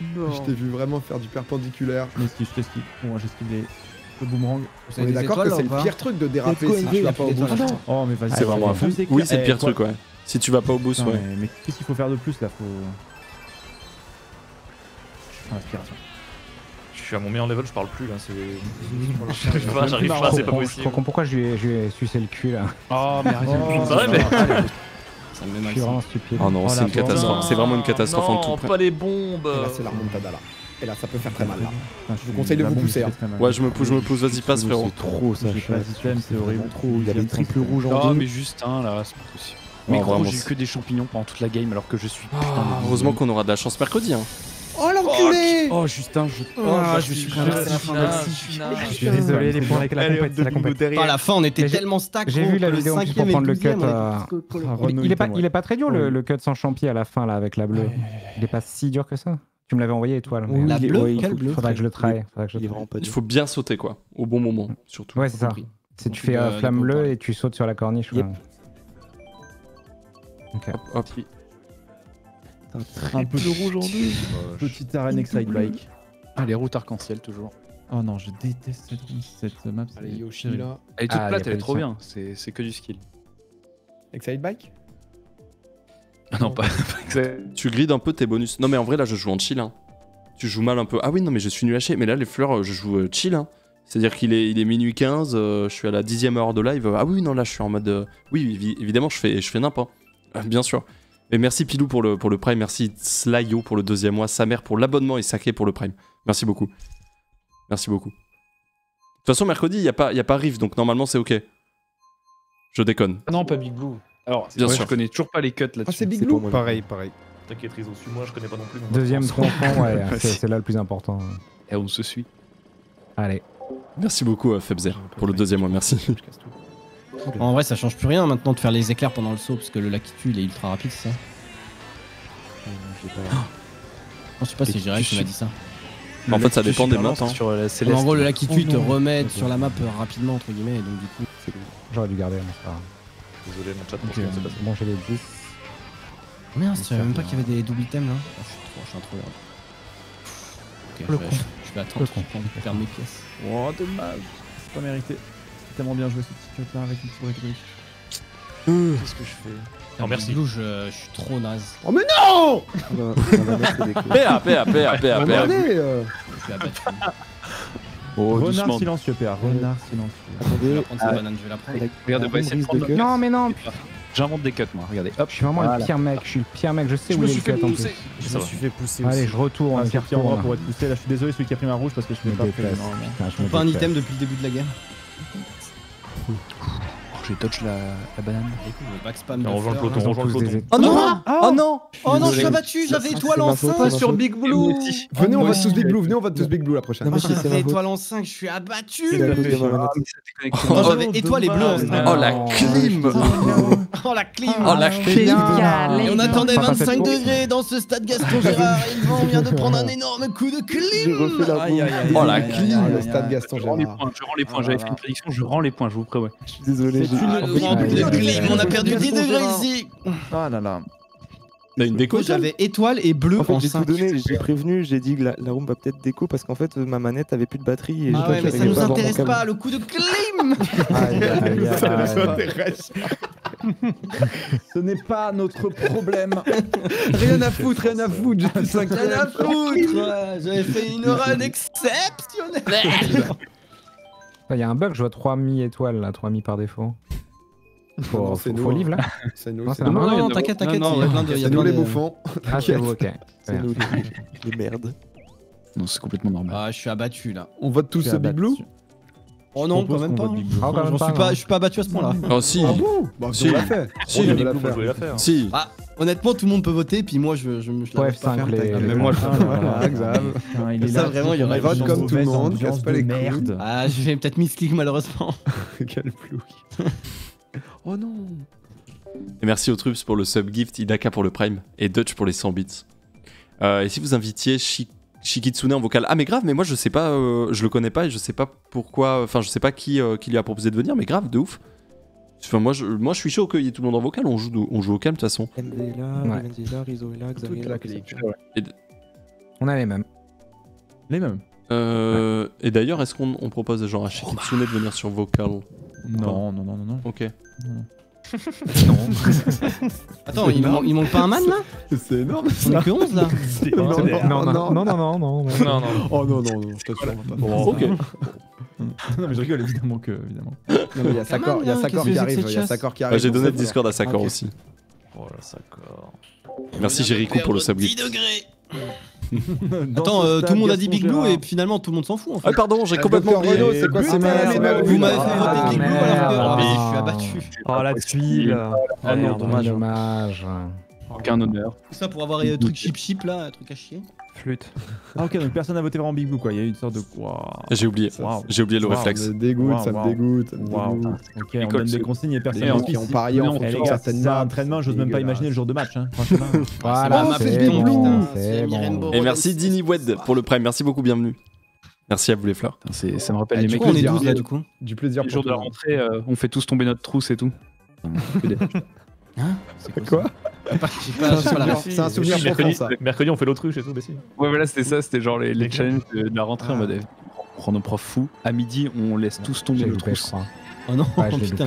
Je t'ai vu vraiment faire du perpendiculaire. Je l'esquive, je l'esquive. Bon, moi j'esquive les... le boomerang. On est d'accord que c'est le pire truc de déraper si tu vas pas au bout. d'étoiles. Oh, mais vas-y. C'est vraiment un fou. Oui, c'est le pire truc, ouais. Si tu vas pas au boost, ouais. mais, qu'est-ce qu'il faut faire de plus là Faut. Inspiration. Je suis à mon meilleur level, je parle plus là. c'est- J'arrive pas, j'arrive pas, c'est pas Je possible. comprends pourquoi je lui ai, je lui ai sucé le cul là. Oh, mais arrête. C'est vrai, mais. Ça me met Je mal. suis ça. vraiment stupide. Oh non, Oh, c'est une catastrophe. C'est vraiment une catastrophe en non, tout près. pas les bombes. Et là, c'est la remontada là. Et là, ça peut faire très mal là. Putain, Je vous conseille de vous pousser, hein. Ouais, je me pousse, je me pousse. Vas-y, passe, frérot. C'est trop ça. J'ai pas système, c'est horrible. trop. Il y a les triples rouges en Oh, deux. mais juste un là, c'est pas possible. Mais gros, j'ai eu que des champignons pendant toute la game alors que je suis. Ah, heureusement qu'on aura de la chance mercredi. Hein. Oh l'enculé Oh, Justin, je. Ah, je suis Je à la fin. suis Je suis désolé, les points avec la compète, c'est la compète. À la fin, on était tellement stack. J'ai vu la vidéo pour prendre le cut. Ah, Il, est pas, t'aimes, il est pas très dur le, Ouais. le cut sans champi à la fin là avec la bleue. Il est pas si dur que ça. Tu me l'avais envoyé étoile. La bleue ouais, Quelle faut- bleue Faudrait que je le je Il faut bien sauter, quoi. Au bon moment, surtout. Ouais, c'est ça. C'est tu fais euh, de- flamme de bleue et tu sautes sur la corniche. Yep. Ok. Hop, hop. Un peu Le rouge en deux. Petite arène Excite Bike. Ah, les routes arc-en-ciel toujours. Oh non, je déteste cette, cette map. Allez, Yoshi là. Elle est toute Ah, plate, elle est de trop bien. C'est c'est que du skill. Excite Bike? Non, pas. pas exact. Tu grides un peu tes bonus. Non, mais en vrai, là, je joue en chill. Hein. Tu joues mal un peu. Ah oui, non, mais je suis nul à chier. Mais là, les fleurs, euh, je joue euh, chill. Hein. C'est-à-dire qu'il est, il est minuit 15, euh, je suis à la dixième heure de live. Ah oui, non, là, je suis en mode. euh, Oui, évi- évidemment, je fais, je fais n'importe. bien sûr. Et merci Pilou pour le, pour le Prime. Merci Slayo pour le deuxième mois. Sa mère pour l'abonnement et Sacré pour le Prime. Merci beaucoup. Merci beaucoup. De toute façon, mercredi, il n'y a, pas- y a pas Riff, donc normalement, c'est ok. Je déconne. Ah non, pas Big Blue. Alors, Bien ouais, sûr. je connais toujours pas les cuts Ah, là-dessus. c'est Big Blue. Pareil, pareil. T'inquiète, Rizzo, suis-moi, je connais pas non plus. Deuxième tronçon, ouais, c'est là le plus important. Et on se suit. Allez. Merci beaucoup, euh, Febzer, pour le deuxième mois. Merci. En vrai, ça change plus rien maintenant de faire les éclairs pendant le saut parce que le lac qui tue, il est ultra rapide, c'est ça pas- Non, je sais pas si Jirel qui m'a dit ça. En fait, ça dépend des maps. Sur la Mais céleste. en gros, le lac qui tue, Oh te remet sur la map euh, rapidement, entre guillemets, et donc du coup. J'aurais dû garder, mais c'est pas grave. Désolé, mon chat, pour Ok, ce qui s'est passé. Bon, j'ai les 10. Merde, je savais même pas qu'il y avait des double items là. Oh, je suis trop, je suis un trop vert. Ok, je Le vais, con. je vais attendre pour perdre mes pièces. Oh, dommage. C'est pas mérité. C'est tellement bien joué ce petit cut là avec une petite brique. Qu'est-ce que je fais Non, merci. Blue, je, je suis trop naze. Oh mais non. PA, PA, PA, PA, PA. Euh, Je suis abattu. Oh, Renard doucement. silencieux, PA. Renard silencieux. Je vais Attendez. banane, je vais la prendre. Avec Regarde, un on va essayer de prendre le. Non, mais non, J'invente des cuts, moi. Regardez, hop. je suis vraiment Voilà. le pire mec. Je suis le pire mec. Je sais où est le cut en plus. Je me suis fait pousser Allez, aussi. je retourne. Ah, pire endroit pour être poussé. Là, je suis désolé, celui qui a pris ma rouge parce que je me pas Pas un item depuis le début de la guerre. Oh, j'ai dodge la, la banane. Le spam On rejoint le peloton, là. on rejoint le peloton. Oh non Non Oh non Oh non, je suis abattu, j'avais étoile en ma faute, 5 c'est sur Big Blue Venez, on va tous Big Blue, venez, on va tous Big Blue la prochaine. J'avais étoile en 5, je suis abattu Oh, j'avais étoile et bleu en dommage. 5 Oh la clim Oh la clim Oh la clim. Et on attendait Pas passé 25 de course. degrés dans ce stade Gaston Gérard et le vent vient de prendre un énorme coup de clim. Oh la Ah, clim le stade Gaston Je rends les Gérard. points, je rends les points. J'avais fait une prédiction, je rends les points, je vous prévois. Je suis désolé. Ah, oui, oui, clim, on a perdu 10 Gaston degrés ici. Ah là là. T'as une déco J'avais étoile et bleu En fait, j'ai tout 5 donné, j'ai prévenu, j'ai dit que la, la room va peut-être déco parce qu'en fait, ma manette avait plus de batterie et Ah ouais mais ça nous intéresse pas, le coup de clim. Aïe, aïe, aïe, Ça nous intéresse. Ce n'est pas notre problème. Rien à foutre, rien à foutre. Rien à foutre. J'avais fait une run exceptionnelle Il y a un bug, je vois 3 mi-étoiles là, 3 mi par défaut. Faut, Non, c'est faut, nous, faut hein. livre là C'est nous, Non, c'est nous. Non, non, t'inquiète, non, t'inquiète, non, il y a plein de... il y a C'est nous les bouffons. Ah, c'est vous, ok. C'est nous les, les merdes. Non, c'est complètement normal. Ah, je suis abattu là. On vote tous Big. Blue? Oh non, quand même pas. Ah, je suis pas abattu à ce point-là. Oh si, Ah bon? Bah, Si. on l'a fait. Si. Honnêtement, tout le monde peut voter, puis moi, je, je, je Ouais, pas F5, faire. les- même moi, je- Voilà. Putain, il est Ça, là, vraiment, il y aurait vote comme tout le monde, casse pas les merde. Ah, je vais peut-être misclick malheureusement. Quel flou. Oh non. Et merci aux Troops pour le sub gift, Idaka pour le Prime et Dutch pour les 100 bits. Euh, et si vous invitiez Shi- Shikitsune en vocal Ah mais grave, mais moi je sais pas, euh, je le connais pas et je sais pas pourquoi, enfin je sais pas qui, euh, qui lui a proposé de venir, mais grave, de ouf. Enfin moi je, moi je suis chaud qu'il y ait tout le monde en vocal, on joue, on joue au calme de toute façon. Ouais. On a les mêmes. Les mêmes. Euh, Et d'ailleurs, est-ce qu'on on propose genre à Shikitsune de venir sur vocal? Non, non, non, non, non. Ok. Attends, il, man- il manque pas un man là C'est énorme. On est que 11 là Non, Non, non, non, non, non, non, non. Non, non. Oh non, non, non, pas. ok. Non, mais je rigole évidemment que. Évidemment. Non, mais il y a Sakor, il y a Sakor qui arrive. Il y a Sakor qui arrive. J'ai on donné le. Discord à Sakor aussi. Voilà, d'accord. Merci Jericho pour le sub gift. 10 degrés Attends, euh, tout le monde a dit Big Blue et finalement tout le monde s'en fout en fait. Ah pardon, j'ai Euh, complètement oublié. C'est quoi ces Vous m'avez fait Ah, voter Big Blue alors que ah, je suis abattu. Oh la tuile. Ah non, dommage. Dommage. Aucun honneur. Tout ça pour avoir un truc chip chip là, un truc à chier. Flûte. Ah, ok, donc personne n'a voté vraiment Big Blue quoi. Il y a eu une sorte de. Waouh. J'ai oublié. Waouh. J'ai oublié le Waouh, réflexe. Ça me dégoûte, ça me dégoûte. Ok, on donne des c'est- consignes et personne qui ont parié en fonction les de gars, certaines c'est un maps. entraînement, j'ose même pas imaginer le jour de match. Hein, franchement. Voilà, ma c'est bon, c'est C'est. Borel. Et merci Dini Wed pour le Prime. Merci beaucoup, bienvenue. Merci à vous les fleurs. Putain, c'est- Ça me rappelle Ah, les du mecs. on est plaisir. 12 là du coup. Du plaisir Le jour de la rentrée, euh, on fait tous tomber notre trousse et tout. Hein Quoi C'est un souvenir mercredi, ça. mercredi, on fait l'autruche et tout, mais si. Ouais, voilà, c'était ça, c'était genre les, les challenges de, la rentrée en mode eh, on prend nos profs fous. À midi, on laisse tous tomber crois. Oh non, putain.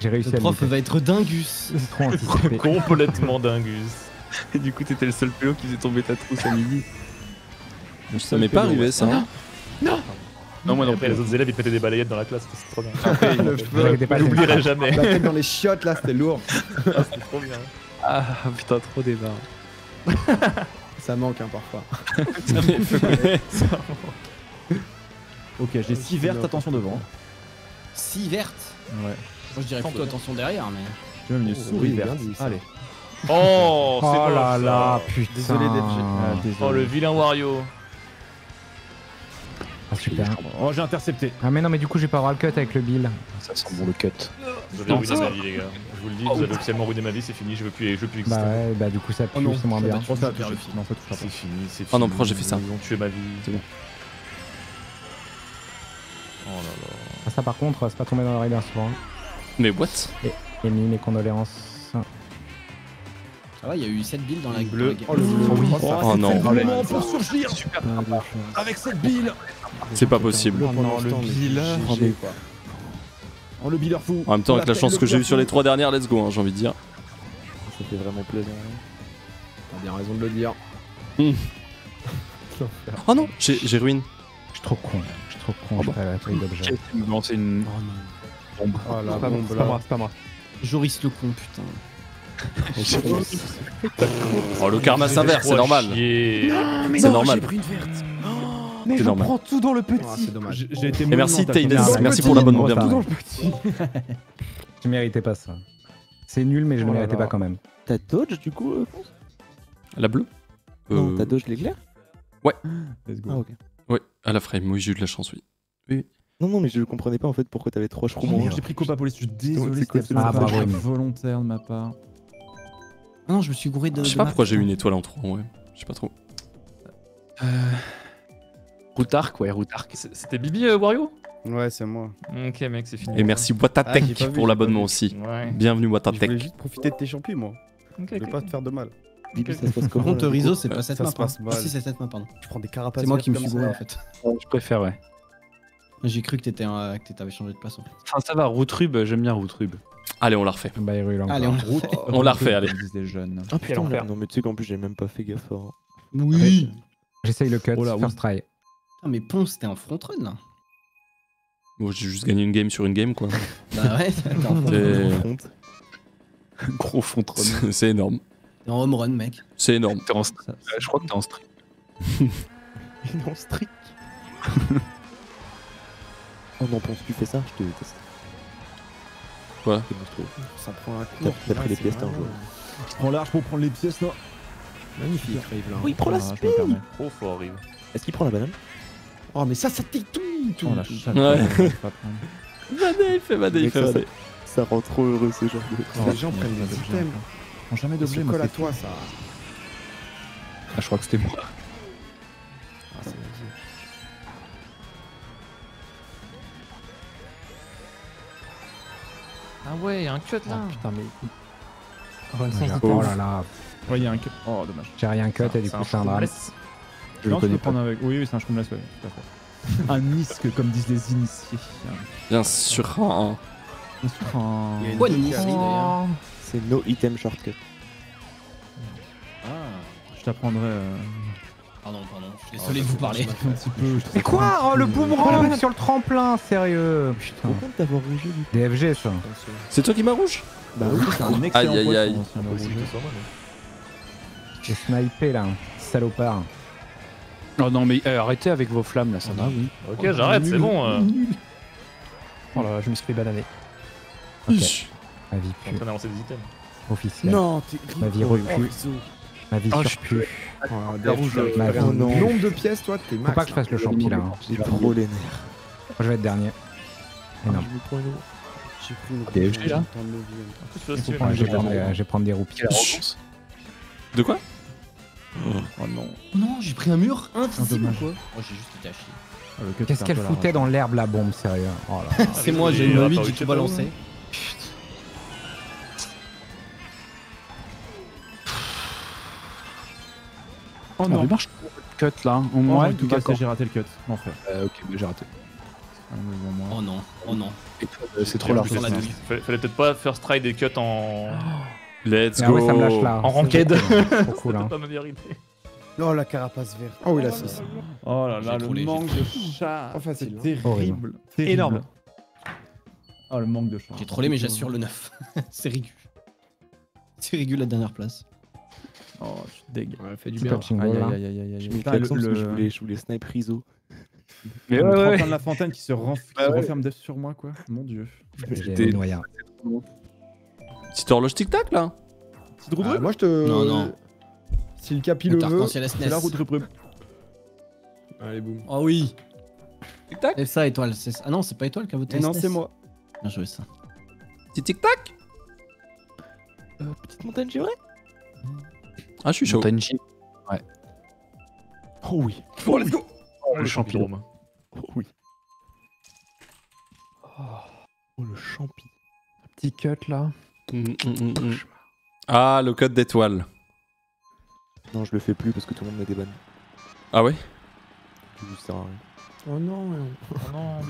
J'ai réussi Le prof va être dingus. Trop anticipé. Complètement dingus. Et du coup, t'étais le seul pélo qui faisait tomber ta trousse à midi. Ça m'est pas arrivé ça. hein. Non, moi non Après, plus. les autres élèves, ils mettaient des balayettes dans la classe, c'était trop bien. Inquiétez pas, Je c'est l'oublierai jamais. La tête dans les chiottes là, c'était lourd. Ah, c'était trop bien. Ah putain, trop débat. Ça manque hein, parfois. Ok, j'ai 6 vertes, attention devant. Si verte. Ouais. Moi je dirais plutôt attention derrière, mais. J'ai même une Oh, souris oui, bien verte. dit, ça. Allez. Oh, c'est Oh moche, là ça. là, putain. Désolé d'être Ah. Oh, le vilain Wario. Ah, super. Oh, j'ai intercepté. Ah mais non mais du coup j'ai pas avoir le cut avec le bill. Ça sent bon le cut. Vous les gars. Je vous le dis, vous avez officiellement ruiné ma vie, c'est fini, je veux plus, je veux plus exister. Bah ouais, bah du coup ça pue, Oh non, c'est moins ça bien. Oh, ça Non, ça touchera C'est pas. fini, c'est fini. Oh non, pourquoi j'ai fait ça Ils ont tué ma vie. C'est bon. Oh là là. Ah, Ça par contre, c'est pas tombé dans l'oreille bien souvent. Mais what? Et mis mes condoléances. Ça va, il y a eu 7 billes dans la Bleu. dans la Oh le bleu. Oui. Oh, Oh non. c'est Oh, le moment pour surgir avec cette bille. C'est pas possible. Pour non, le l'instant, Oh, le biller fou. En même temps, avec la chance que j'ai eue sur les trois dernières, let's go, hein, j'ai envie de dire. Ça fait vraiment plaisir. T'as bien raison de le dire. Oh non, j'ai j'ai ruine. Je suis trop con. Je suis trop con, je fais la feuille J'ai d'objet. essayé de me lancer une Oh non. bombe. Oh la C'est pas moi, bombe c'est pas moi, là. c'est pas moi. Joris le con, putain. Oh, le karma s'inverse, c'est normal. C'est normal. pris une verte. Mais C'est je normal. prends tout dans le petit. c'est dommage. J'ai été Et merci le merci petit, pour l'abonnement, ça. Je méritais pas ça. C'est nul mais je Oh le là méritais là. pas quand même. T'as dodge du coup, euh, La bleue? Non, Euh, t'as dodge l'éclair? Let's go. Ah. Ouais, à la frame, oui, j'ai eu de la chance, oui. Non, non, mais je comprenais pas en fait pourquoi t'avais trois Oh, merde, J'ai pris Copa Police, je suis désolé. C'était Ah, pas volontaire de ma part. Ah non, je me suis gouré de. Je sais pas pourquoi j'ai eu une étoile en 3, ouais. Je sais pas trop. Routark, ouais, Routark. C'était Bibi euh, Wario? Ouais, c'est moi. Ok, mec, c'est fini. Et merci Ah, pas Watatek vu, pour l'abonnement pas aussi. Ouais. Bienvenue Je voulais juste profiter de tes champions, moi. Ok, Je voulais ok. pas te faire de mal. Bibi, ça se passe Par contre, Rizzo, c'est pas cette ça se passe. Ah, si, c'est cette map, pardon. Tu prends des carapaces. C'est moi qui me suis gouré en fait. Je préfère, ouais. J'ai cru que t'étais un- que t'avais changé de place en fait. Enfin, ça va, Routrube, j'aime bien Routrube. Allez, on la refait. Bah. Allez, on On la refait, allez. Les jeunes. Ah putain, non mais tu sais qu'en plus j'ai même pas fait gaffe. hein. Oui. J'essaye le cut, Oh first try. Ah, mais Ponce, t'es en front run là. Bon, j'ai juste gagné une game sur une game, quoi. Bah ouais, t'es en, front- C'est- Honte. Gros fond de C'est énorme. t'es en home run, mec. C'est énorme. T'es en st- euh, Je crois que t'es en stream. Et non, strict. oh non, Ponce, tu fais ça, je te déteste. Quoi. Ça prend un T'as cours. t'as pris les pièces, t'es un joueur. Je prends large pour prendre les pièces là. Magnifique, Rave là. Oui, prends la Ah, permets. Trop fort, Rive. Est-ce qu'il prend la banane? Oh, mais ça, ça t'étouffe tout. Oh la chatte. Ouais. je vais pas prendre. Vadé, il fait Vadé, il fait ça, Vadé. ça rend trop heureux ce genre de. Les gens prennent des items. Prends jamais Ils se d'objet, moi. collent à toi, tout. ça. Ah, je crois que c'était moi. Ah, c'est vas-y. Ah ouais, un cut là. Putain, mais. Oh là là, Ouais, il y a un cut. Oh, dommage. j'ai rien cut et du coup c'est un drame. Je non, peux prendre avec. Oui, oui, c'est un Shroomless, ouais, tout à fait. un nisque, comme disent les initiés. Bien sûr. hein. Un sur un- Il y a une Quoi, boucle Nice qui arrive, d'ailleurs C'est no item shortcut. Ah. Je t'apprendrai euh, Pardon, pardon. Je suis désolé de vous parler. un petit peu. je te- C'est quoi Oh le boomerang sur le tremplin, sérieux Putain. DFG ça. C'est toi qui m'as rouge? Bah oui, c'est un excellent Aïe, aïe, aïe. mais- J'ai snipé là, salopard. Oh non, mais euh, arrêtez avec vos flammes là, ça va, oui. Ok, j'arrête, c'est bon. euh. Oh là là, je me suis fait bananer. Ok. Ma vie Je suis en pue, train d'avancer des items. officielle. Non, t'es Ma vie recule. Ma vie Oh, je surpue. Oh, La Dave, rouge, tu vas là, récupérer ma un vie. nombre de pièces, toi, t'es Faut pas que je fasse le champi là. hein. J'ai trop les nerfs. Moi, je vais être dernier. Et non. Je me prends une eau. J'ai pris une FG, là. En plus, aussi vais prendre, je vais prendre des roupies. De quoi? Oh non. Non, j'ai pris un mur invisible dommage. quoi Oh, j'ai juste été à chier. Ah, le cut, Qu'est-ce c'est un qu'elle peu la foutait rage. dans l'herbe la bombe, sérieux? Oh là là. C'est moi, j'ai une va 8, pas j'ai tout balancé. Oh non, marche cut là. Au moins, Ouais, en tout d'accord. cas, j'ai raté le cut. Non, frère. Euh, ok, mais j'ai raté. Ah, mais. Oh non, oh non. c'est trop large, Fallait- peut-être pas first try des cuts en. Let's Ah go ouais, ça me lâche là. En ranked. C'est trop cool. hein. pas ma meilleure idée. Oh, la carapace verte. Oh oui, la 6. Oh là là, le manque de chat. Pas facile. C'est hein. terrible. Terrible. Énorme. Oh, le manque de chat. J'ai trollé, mais j'assure le 9. c'est Rigu. C'est Rigu la dernière place. Oh, je suis deg. Ouais, fait du bien. Aïe, aïe, aïe, aïe, aïe. Je mets le- que je le- voulais, je voulais snipe Rizzo. Mais Le ouais, ouais. de la fontaine qui se, renf- qui se ouais. referme d'œuf sur moi, quoi. Mon dieu. J'ai une noyade. Petite horloge tic-tac là Petite roue de Ah, rue moi, je te. Non, non. Si le capi le veut. C'est la roue de rue. Allez, boum. Oh oui. Tic-tac Et ça, étoile. c'est ça. Ah non, c'est pas étoile qui a voté. Non, c'est moi. Bien joué ça. Petit tic-tac Euh, petite montagne, j'ai vrai Ah, je suis chaud. Montagne G. Ouais. Oh oui. Oh, let's go Oh, le champignon. Oh oui. Oh le champi. Petit cut là. Mm, mm, mm. Ah, le code d'étoile. Non, je le fais plus parce que tout le monde met des bannes. Ah ouais? Du coup, ça sert à rien. Oh non. Oh non.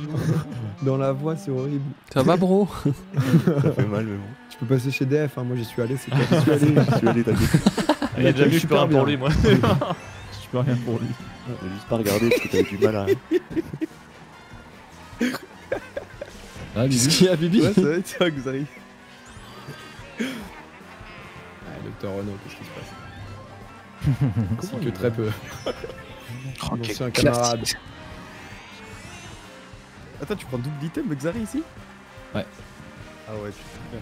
Dans la voix, c'est horrible. Ça va, bro? Ça fait mal, mais bon. Tu peux passer chez DF, hein. moi j'y suis allé, c'est quoi J'y suis allé. Je suis allé, t'as. Il est déjà vu, je peux rien pour lui, moi. Je peux rien pour lui. J'ai juste pas regardé parce que t'avais du mal à. Ah, Qu'est-ce qu'il y a, Bibi Ouais, ça va ça, Xari. Docteur Renault, qu'est-ce qui se passe Ainsi que très peu. Mon ancien camarade. Attends, tu prends double d'item, Xari, ici Ouais. Ah ouais, tu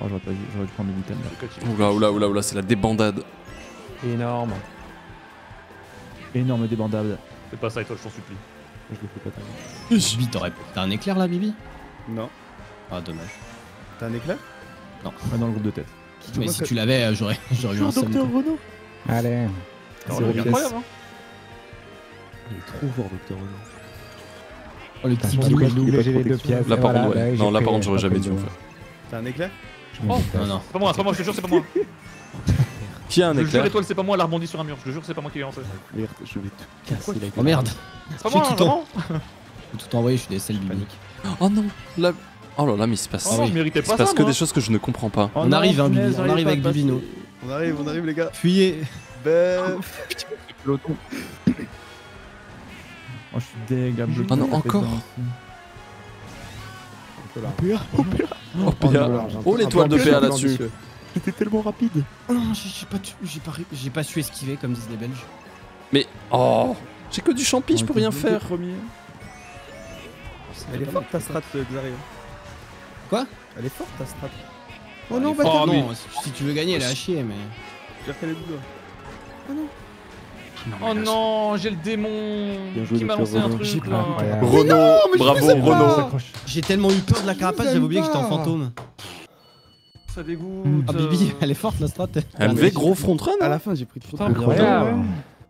Oh, j'aurais pas dû, j'aurais dû prendre des items là. Oula, oula, oula, oula, c'est la débandade. Énorme. Énorme débandade. Fais pas ça, étoile, je t'en supplie. Je le fais pas tant. Bibi, t'aurais. T'as un éclair là, Bibi? Non. Ah, dommage. T'as un éclair? Pas dans le groupe de tête. Mais si tu l'avais, euh, j'aurais j'aurais eu un quoi. Renault Allez. C'est incroyable, hein. Il est trop fort, Docteur Renault. Oh, le petit guilou. doublé, j'ai les deux pièces. Là, par voilà, contre, ouais. là, Non, là, par contre, j'aurais jamais dû en le- faire. T'as un éclair je Oh. Non, non. C'est pas moi, c'est pas moi, je te jure, c'est pas moi. Qui a un Je te jure, éclair l'étoile, c'est pas moi, elle a rebondi sur un mur. Je te jure, c'est pas moi qui l'ai lancé. Merde, je vais te casser la gueule. Oh merde. C'est pas moi, hein, tout vraiment. Tout envoyer, je suis des selles Bibi. Oh non. Oh là là, mais il se passe... Oh méritais il pas se passe ça, que moi. des choses que je ne comprends pas. Oh On non, arrive, hein, Bibi. On arrive avec à Bibi, nous. On arrive, on arrive, les gars. Fuyez. Ben. Peloton. Oh, je suis bloquer Ah non, encore. Oh, PA. Oh, l'étoile de PA là-dessus. J'étais tellement rapide. Oh non, j'ai pas, j'ai pas, j'ai pas su esquiver comme disent les Belges. Mais... Oh J'ai que du champi, je peux rien faire. Elle est forte ta strat. Quoi Elle est forte ta strat. Oh non, bah, oh, non, si- si tu veux gagner, elle est à chier, mais. Je dire qu'elle est double. Oh non, j'ai le démon Bien joué, qui m'a lancé un truc. Là. Renaud, bravo Renaud. J'ai tellement eu peur de la carapace, j'avais oublié que j'étais en fantôme. Ça dégoûte. Ah, Bibi, elle est forte la strat. MV gros front run À la fin, j'ai pris de. Incroyable.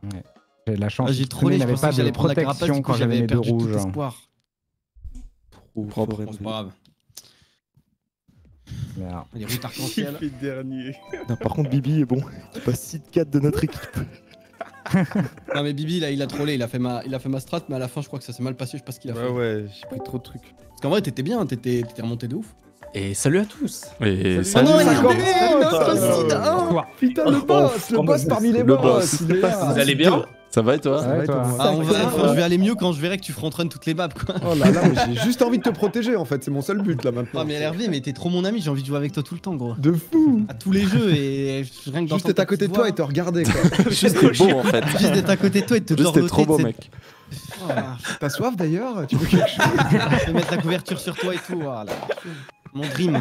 Ouais. J'ai de la chance. Ah, j'ai n'avait pensais pas que j'allais de prendre la carapace, protection quand j'avais j'avais mes deux perdu tout rouges. espoir. Trop Propre, fort, c'est pas grave. Merde. Les routes Qui arc-en-ciel. fait dernier Non, par contre, Bibi est bon. Tu passes 6 de 4 de notre équipe. Non mais Bibi là il a trollé, il a fait ma, il a fait ma strat mais à la fin je crois que ça s'est mal passé, je sais pas ce qu'il a Ouais, fait. ouais, j'ai pris trop de trucs. Parce qu'en vrai t'étais bien, t'étais t'étais remonté de ouf. Et salut à tous. Et Oh salut. non, il est D'accord. arrivé, notre sida Quoi Putain, le boss, le boss parmi les Le boss. il. Vous allez bien? Ça va et toi Ça va, toi Ah, on va, enfin, je vais aller mieux quand je verrai que tu frontrun toutes les maps quoi. Oh là là, j'ai juste envie de te protéger en fait, c'est mon seul but là maintenant. Ah mais LRV mais t'es trop mon ami, j'ai envie de jouer avec toi tout le temps gros. De fou À tous les jeux et rien que Juste être à côté de toi et te regarder quoi. Juste t'es beau en fait. Juste d'être à côté de toi et te Juste t'es dorloter, trop beau mec. Ah, T'as soif d'ailleurs Tu veux quelque chose je vais mettre la couverture sur toi et tout, voilà. Mon dream.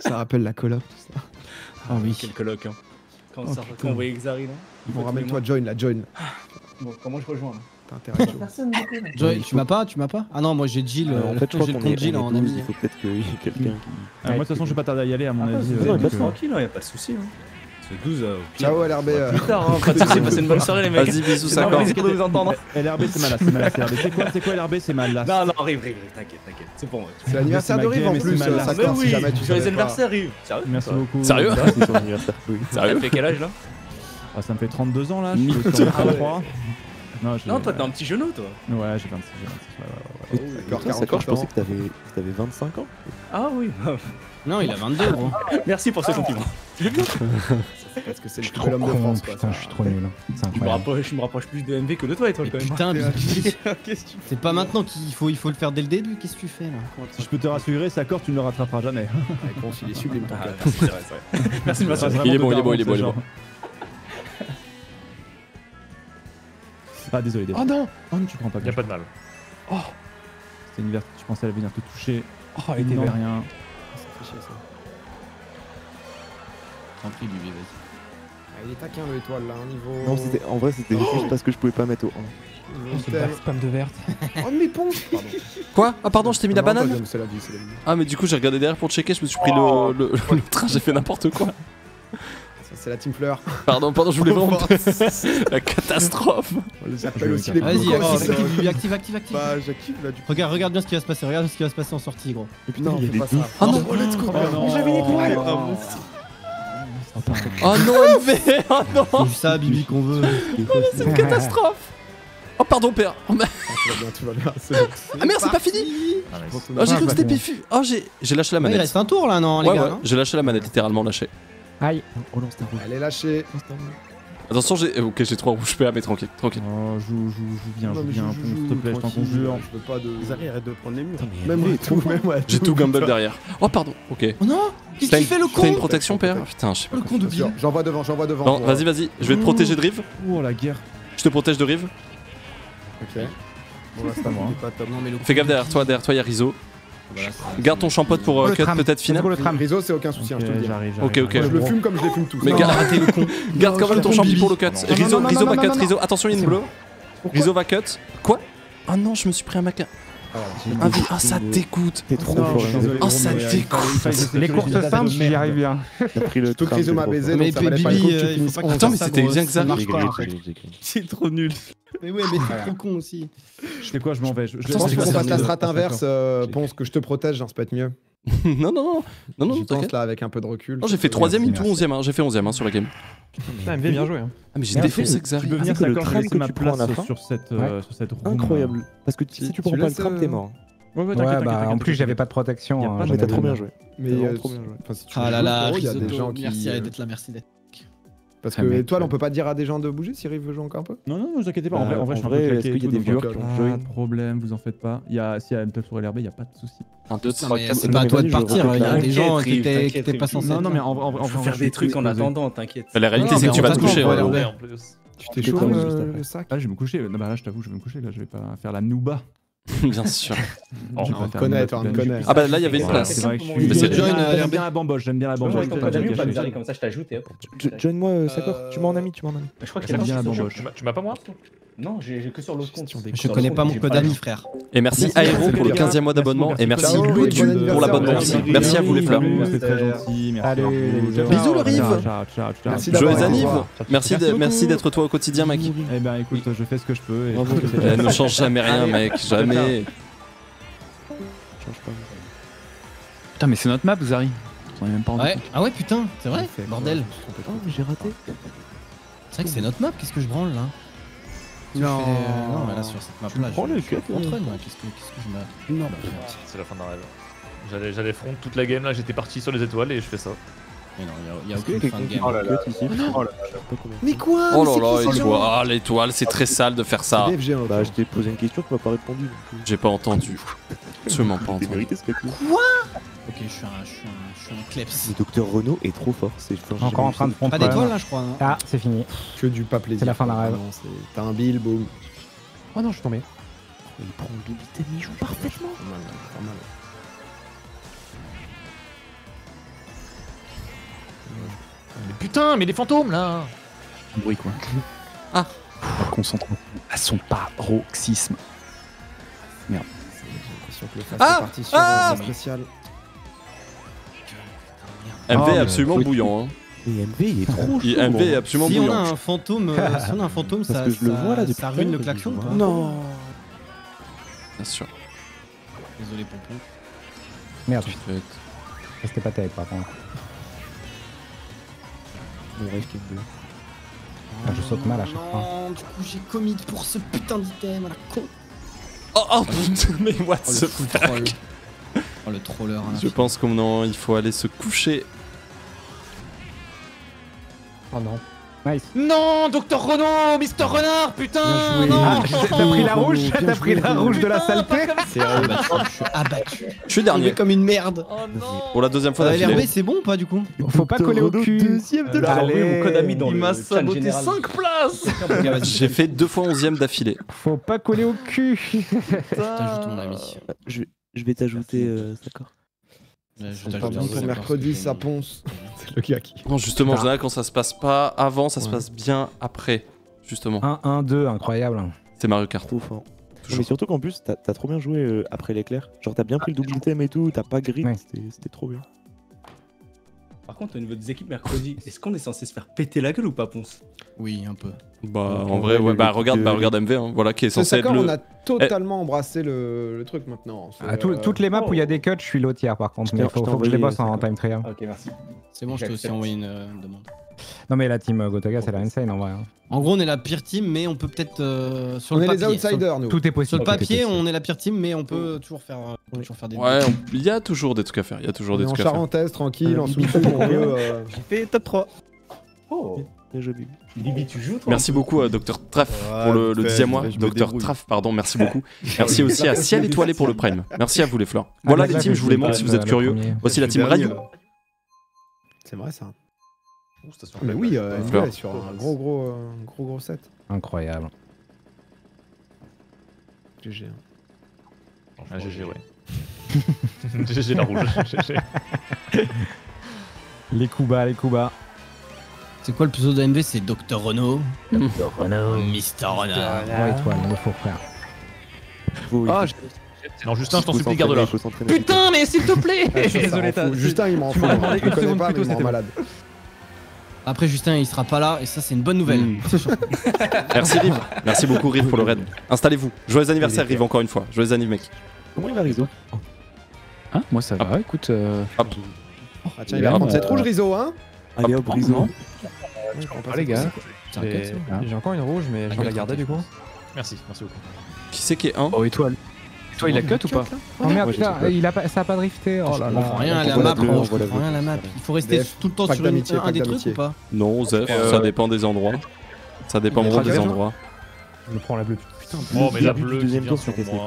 Ça rappelle la coloc. tout ça. Ah oui. Quel coloc. Hein. Quand, Oh, ça, putain. quand on voyait Xari là. Bon, ramène-toi Join, la Join. Bon, comment je rejoins là T'as intérêt à jouer. Joy, tu m'as pas, tu m'as pas? Ah non, moi j'ai Jill, Euh, en fait, je crois j'ai le compte Jill en 12, ami. Il faut peut-être qu'il y ait quelqu'un qui. Ah, moi, de toute façon, je vais pas tarder à y aller, à mon Ah, avis. vous euh, êtes donc, euh, tranquille, hein, y a pas de soucis. Hein. C'est 12 euh, au pire. Ciao LRB. Plus tard, hein, pas de soucis, passez une bonne soirée les mecs. Vas-y, bisous, C'est ça plaisir de vous entendre. LRB, c'est mal c'est mal c'est LRB. C'est quoi, c'est quoi LRB C'est mal là. Non, non, arrive, arrive, t'inquiète, t'inquiète. C'est pour moi. C'est l'anniversaire de Rive en c'est plus, mal euh, ça Mais oui, jamais tu joyeux anniversaire, Rive. Sérieux Merci beaucoup. Sérieux Bah, C'est ton anniversaire. Oui. T'as Sérieux fait quel âge là ah, ça me fait 32 ans là. Je suis sur 33. Non, j'ai- Non, toi t'es un petit genou toi. Ouais, j'ai 26. J'ai 26 ouais, ouais, ouais. D'accord, Putain, c'est 48 d'accord, je pensais que t'avais que t'avais 25 ans. Ah oui. Non, il a 22 gros. Merci pour ce compliment. Parce que c'est le Je suis plus de France quoi. putain, je suis trop nul. C'est Je me, rapproche, je me rapproche plus de MV que de toi, et toi quand même. putain, Bibi, Qu'est-ce que tu c'est pas maintenant qu'il faut, il faut le faire dès le début. Qu'est-ce que tu fais là? Si je peux te rassurer, Sakor, tu ne le rattraperas jamais. Réponse, il est sublime ton Ah, gars. merci, de m'assurer. Il est bon, il est bon, il est bon, il est genre. Ah, désolé, désolé. Oh non Oh non, tu prends pas Y'a pas de mal. C'est une verte, je pensais elle venir te toucher. Oh, il était vers rien. Chier ça. Bibi, vas-y. Ah, Il est taquin le étoile là, un niveau. Non, c'était en vrai, c'était juste parce que je pouvais pas mettre au 1. niveau thème. spam de verte. Oh mais ponce Pardon. Quoi? Ah pardon, je t'ai mis la banane bien, C'est la vie, c'est la vie. Ah mais du coup j'ai regardé derrière pour checker, je me suis pris le, le, le train, j'ai fait n'importe quoi. Ça, C'est la team fleur. Pardon, pardon, je voulais vraiment... la catastrophe On les appelle aussi les Vas-y, active, active, active, active, active. Bah j'active là du coup. Regarde, regarde bien ce qui va se passer. Regarde ce qui va se passer en sortie, gros. Et putain, Non, il y a fais les pas deux. ça. Oh non Oh let's go Oh non. J'avais les Oh non MV Oh non C'est ça, Bibi, qu'on veut. C'est une catastrophe Oh pardon père Oh. Tout va bien, tout va bien. Ah merde, c'est pas fini Oh j'ai cru que c'était Pifu Oh j'ai j'ai lâché la Ouais, Il manette reste un tour là, non, les Ouais gars ouais, j'ai lâché la manette, littéralement lâché. Aïe. Oh non, c'était un rouge. Elle est lâchée. Attention, j'ai... euh, Ok, j'ai trois rouges PA, mais tranquille, tranquille. Oh, joue, joue, joue bien, Non, joue bien, s'il te plaît, je t'en conjure. Je veux pas de. Zari, arrête de prendre les murs. Même ouais, tout, même ouais. J'ai tout gumble derrière. Oh pardon, ok. Oh non Qu'est-ce qu'il fait le T'as une con protection père Putain, je sais pas Le con de Bien J'envoie devant, j'envoie devant. Non, vas-y, vas-y, je vais te protéger de Rive. Oh la guerre. Je te protège de Rive. Ok. Bon là c'est à moi. C'est pas top. Non, mais le Fais gaffe derrière toi, derrière toi, y'a Rizzo. Garde ton champote pour euh, le cut peut-être final. Go, le tram. Rizzo, c'est aucun souci, hein, Ok, je te le dis. j'arrive, Ok, ok. Je le fume comme je les fume tous. Mais garde- arrêtez le con. Garde quand même ton champi pour le cut. Rizzo, non, non, Rizzo non, va cut, Rizzo. Attention, il y a une blow. Pourquoi Rizzo va cut. Quoi? Oh non, je me suis pris un maca. Un vi- Ah, ça dégoûte. T'es trop fort. Oh, ça euh, dégoûte. Les le simples, j'y arrive bien. T'as pris le Rizzo m'a baisé. Mais que euh, tu il finisses faut pas 11. qu'on Attends, mais ça, c'était gros, Xari. ça marche pas. C'est trop nul. Mais ouais, mais t'es trop con aussi. Je fais quoi Je m'en vais. Je, je- Je pense je- qu'on je- fasse la je- strat je- inverse, euh, pense que je te protège, genre, ça peut être mieux. Non, non, non. Non, non, J'y pense là avec un peu de recul. Non, j'ai fait 3ème, Merci, une tout 11ème. hein. J'ai fait 11ème hein, sur la game. Putain, MV, bien joué. Hein. Ah, mais j'ai défoncé Tu Xari. peux venir que le s'accorder tram laisser que ma tu prends à la place fin sur cette euh, sur cette room. Incroyable. Parce que Si tu tu prends pas le euh, t'es mort. Ouais, ouais, Ouais, bah en plus, j'avais pas de protection. pas hein, de- Mais t'as trop bien joué. Mais euh, trop bien joué. enfin, si tu Ah là là, il y a des gens qui. merci euh, d'être là, merci d'être. Parce Ah, que étoile, on peut pas dire à des gens de bouger si Rive veut jouer encore un peu? Non, non, ne vous inquiétez pas. En vrai, en vrai, je suis est-ce qu'il y a tout, des viewers qui ont Pas join de problème, vous en faites pas. Il y a, si y a sur LRB, il y a pas de souci. 1, 2, Non, 3, mais 4, c'est pas à toi de partir, il y a des gens qui étaient pas censés. Non, non, mais en vrai, vrai, vrai, vais faire des trucs en attendant, t'inquiète. La réalité, c'est que tu on vas te coucher. hein. Tu t'es chaud, euh, après. le sac Là, je vais me coucher. Non, bah là, je t'avoue, je vais me coucher. Là, je vais pas faire la nouba. Bien sûr. Vais on connaît, connaît. Ah bah là, il y avait une place. C'est vrai que je Mais suis. c'est- J'aime bien, euh, j'aime bien la bamboche. J'aime bien la bamboche. Comme ça je t'ajoute et hop. Jo- Join-moi, euh, Sakor. Tu m'as en ami, tu m'as en ami. Je crois qu'il J'aime a bien la bamboche. Tu m'as pas moi Non, j'ai que sur l'autre compte. Je connais pas mon code ami, frère. Et merci Merci, Aéro pour le les gars. 15e mois d'abonnement. Et merci bon pour l'abonnement aussi. Merci à vous les fleurs. C'est très gentil. Merci. Bisous, le Rive. Ciao, ciao, ciao. Merci Joyeux anniv. Merci Merci d'être toi au quotidien, mec. Eh ben écoute, je fais ce que je peux. ne change jamais rien, mec. Jamais. Change pas. Putain, mais c'est notre map, Zari. On est même pas rendu Ouais. compte. Ah ouais, putain, c'est vrai Bordel. Oh, mais j'ai raté. C'est vrai que c'est notre map, qu'est-ce que je branle là? Non. Fais, euh, Non, mais là sur cette map là, prends je le je contre là. moi, qu'est-ce que qu'est-ce que je me. Non. C'est la fin d'un rêve. J'allais, j'allais front toute la game là, j'étais parti sur les étoiles et je fais ça. Mais non, a, y a aucune fin de game. ici Oh là quoi Oh là là, l'étoile. Ah, l'étoile, c'est très sale de faire ça. Hein, Bah, je t'ai posé une question, tu m'as pas répondu. J'ai pas entendu. Absolument pas entendu. calcul. Ok, je suis un, je suis un, je suis un kleps. Le docteur Renault est trop fort. C'est Encore en train de prendre Pas d'étoile là, je crois. hein. Ah, c'est fini. Que du pas plaisir. C'est la fin d'un rêve. Non, c'est- T'as un bill, boum. Oh non, je suis tombé. Il prend le double item, il joue parfaitement. Pas mal, pas mal. Putain, mais les fantômes là Un bruit, quoi. Ah. La concentration à son paroxysme. J'ai l'impression que le face Ah est parti sur Ah un spécial. MV Oh, est absolument faut- bouillant. hein. Mais MV, il est trop chaud. MV est absolument Si on a bouillant. un fantôme, euh, si on a un fantôme, Parce ça, que je le ça- vois, là, ça ruine le l'heure, klaxon vois. Non. Bien sûr. Désolé, Pompon. Merde, c'était pas terrible par contre. Bleu. Ah, je saute mal à chaque fois. Non, du coup j'ai commit pour ce putain d'item à la con. Oh, oh putain, mais what Oh, the fuck troll. Oh le troller. hein, Je pense que non, il faut aller se coucher. Oh non. Nice. Non, Docteur Renault, Mister Renard, putain Ah, t'as pris la rouge T'as pris la rouge de la saleté C'est je suis abattu. Je suis dernier. Comme une merde. Oh non Pour la deuxième fois Euh, d'affilée. LRB c'est bon ou pas du coup Faut pas coller au cul. Deuxième de Euh, la. j'ai envoyé mon code ami dans Il le m'a saboté général. 5 places. J'ai fait deux fois onzième d'affilée. Faut pas coller au cul. Ami. Je vais t'ajouter, euh. Je C'est pas bon pour mercredi, ça ponce. C'est le gars qui. Non, justement, en Ah. général, quand ça se passe pas avant, ça se passe bien après. Justement. 1-1-2, incroyable. C'est Mario Kart. Trop fort. Non, Toujours. mais surtout qu'en plus, t'as trop bien joué euh, après l'éclair. Genre, t'as bien pris le double item et tout, t'as pas grid, Ouais. c'était trop bien. Par contre, au niveau des équipes mercredi, est-ce qu'on est censé se faire péter la gueule ou pas, Ponce? Oui, un peu. Bah, En en vrai, vrai, ouais, bah regarde, de- bah regarde MV, hein, voilà, qui est censé être le. on a totalement embrassé le, le truc maintenant. C'est, Ah, tout- euh, toutes les maps où il y a des cuts, je suis lotière par contre. Mais faut, faut que je les bosse en time trial. Ok, merci. C'est bon, je t'ai aussi envoyé une, euh, une demande. Non, mais la team euh, Gotoga, c'est la insane en vrai. hein. En gros, on est la pire team, mais on peut peut-être euh, sur On le est les papier. sur le- outsiders, nous. Tout est Sur possible. le tout est papier, possible. on est la pire team, mais on peut toujours faire, euh, on peut toujours faire des. Ouais, on- il y a toujours des trucs à faire. Il y a toujours On des en trucs à faire. charentaise, tranquille, Euh, en sous on euh, J'ai fait top 3. Oh Bien joué, Bibi. Bibi, tu joues toi Merci beaucoup à Dr Traff Ouais, pour le, le dixième mois. Dr. Traff, pardon, merci beaucoup. Merci aussi à Ciel Étoilé pour le Prime. Merci à vous les fleurs. Voilà Ah, les là, teams, je vous les montre si vous êtes le curieux. premier. Voici la team là. C'est vrai ça. Ouh, Ah, mais oui, euh, Fleur. sur un gros gros euh, gros gros set. Incroyable. GG. Ah, GG, ouais. GG la rouge. GG. Les coups bas, les coups bas. C'est quoi le pseudo de MV C'est Dr Renault. Dr. Renault. Mister Renard. Ouais, étoile, le faux frère? Ah, Non, Justin, je t'en faut supplie, s'entraîner, garde-la. faut s'entraîner. Putain, mais s'il te plaît Ah, ça, ça Désolé, m'en t'as- fout. Justin, il m'en tu fout. m'as hein. demandé Je le une connais seconde pas, plus tôt, mais il me rend c'était malade. Après, Justin, il sera pas là, et ça, c'est une bonne nouvelle. Mm. Merci Riv. Merci beaucoup Riv pour le raid. Installez-vous. Joyeux anniversaire Riv encore une fois. Joyeux anniversaire mec. Comment il va, Rizzo Hein Moi ça va, écoute. euh, Ah tiens, il va Ah, prendre bah, cette rouge Rizzo, hein Allez hop, Rizzo. Je pas Ah, les gars. Ah. j'ai encore une rouge, mais je vais la garder du coup. Merci, merci beaucoup. Qui c'est qui est 1 Oh, étoile. Toi, il a cut ou pas Oh merde, Ouais, putain, je sais il a pas, ça a pas drifté. Oh là rien à la map, la bleue, gros, on je voit la comprends bleue. rien à la map. Il faut rester tout le temps sur un des trucs ou pas Non, Zef, Euh, ça dépend des endroits. Ça dépend est des endroits. Je me prends la bleue. Putain, Oh, mais la bleue deuxième tour casse les couilles.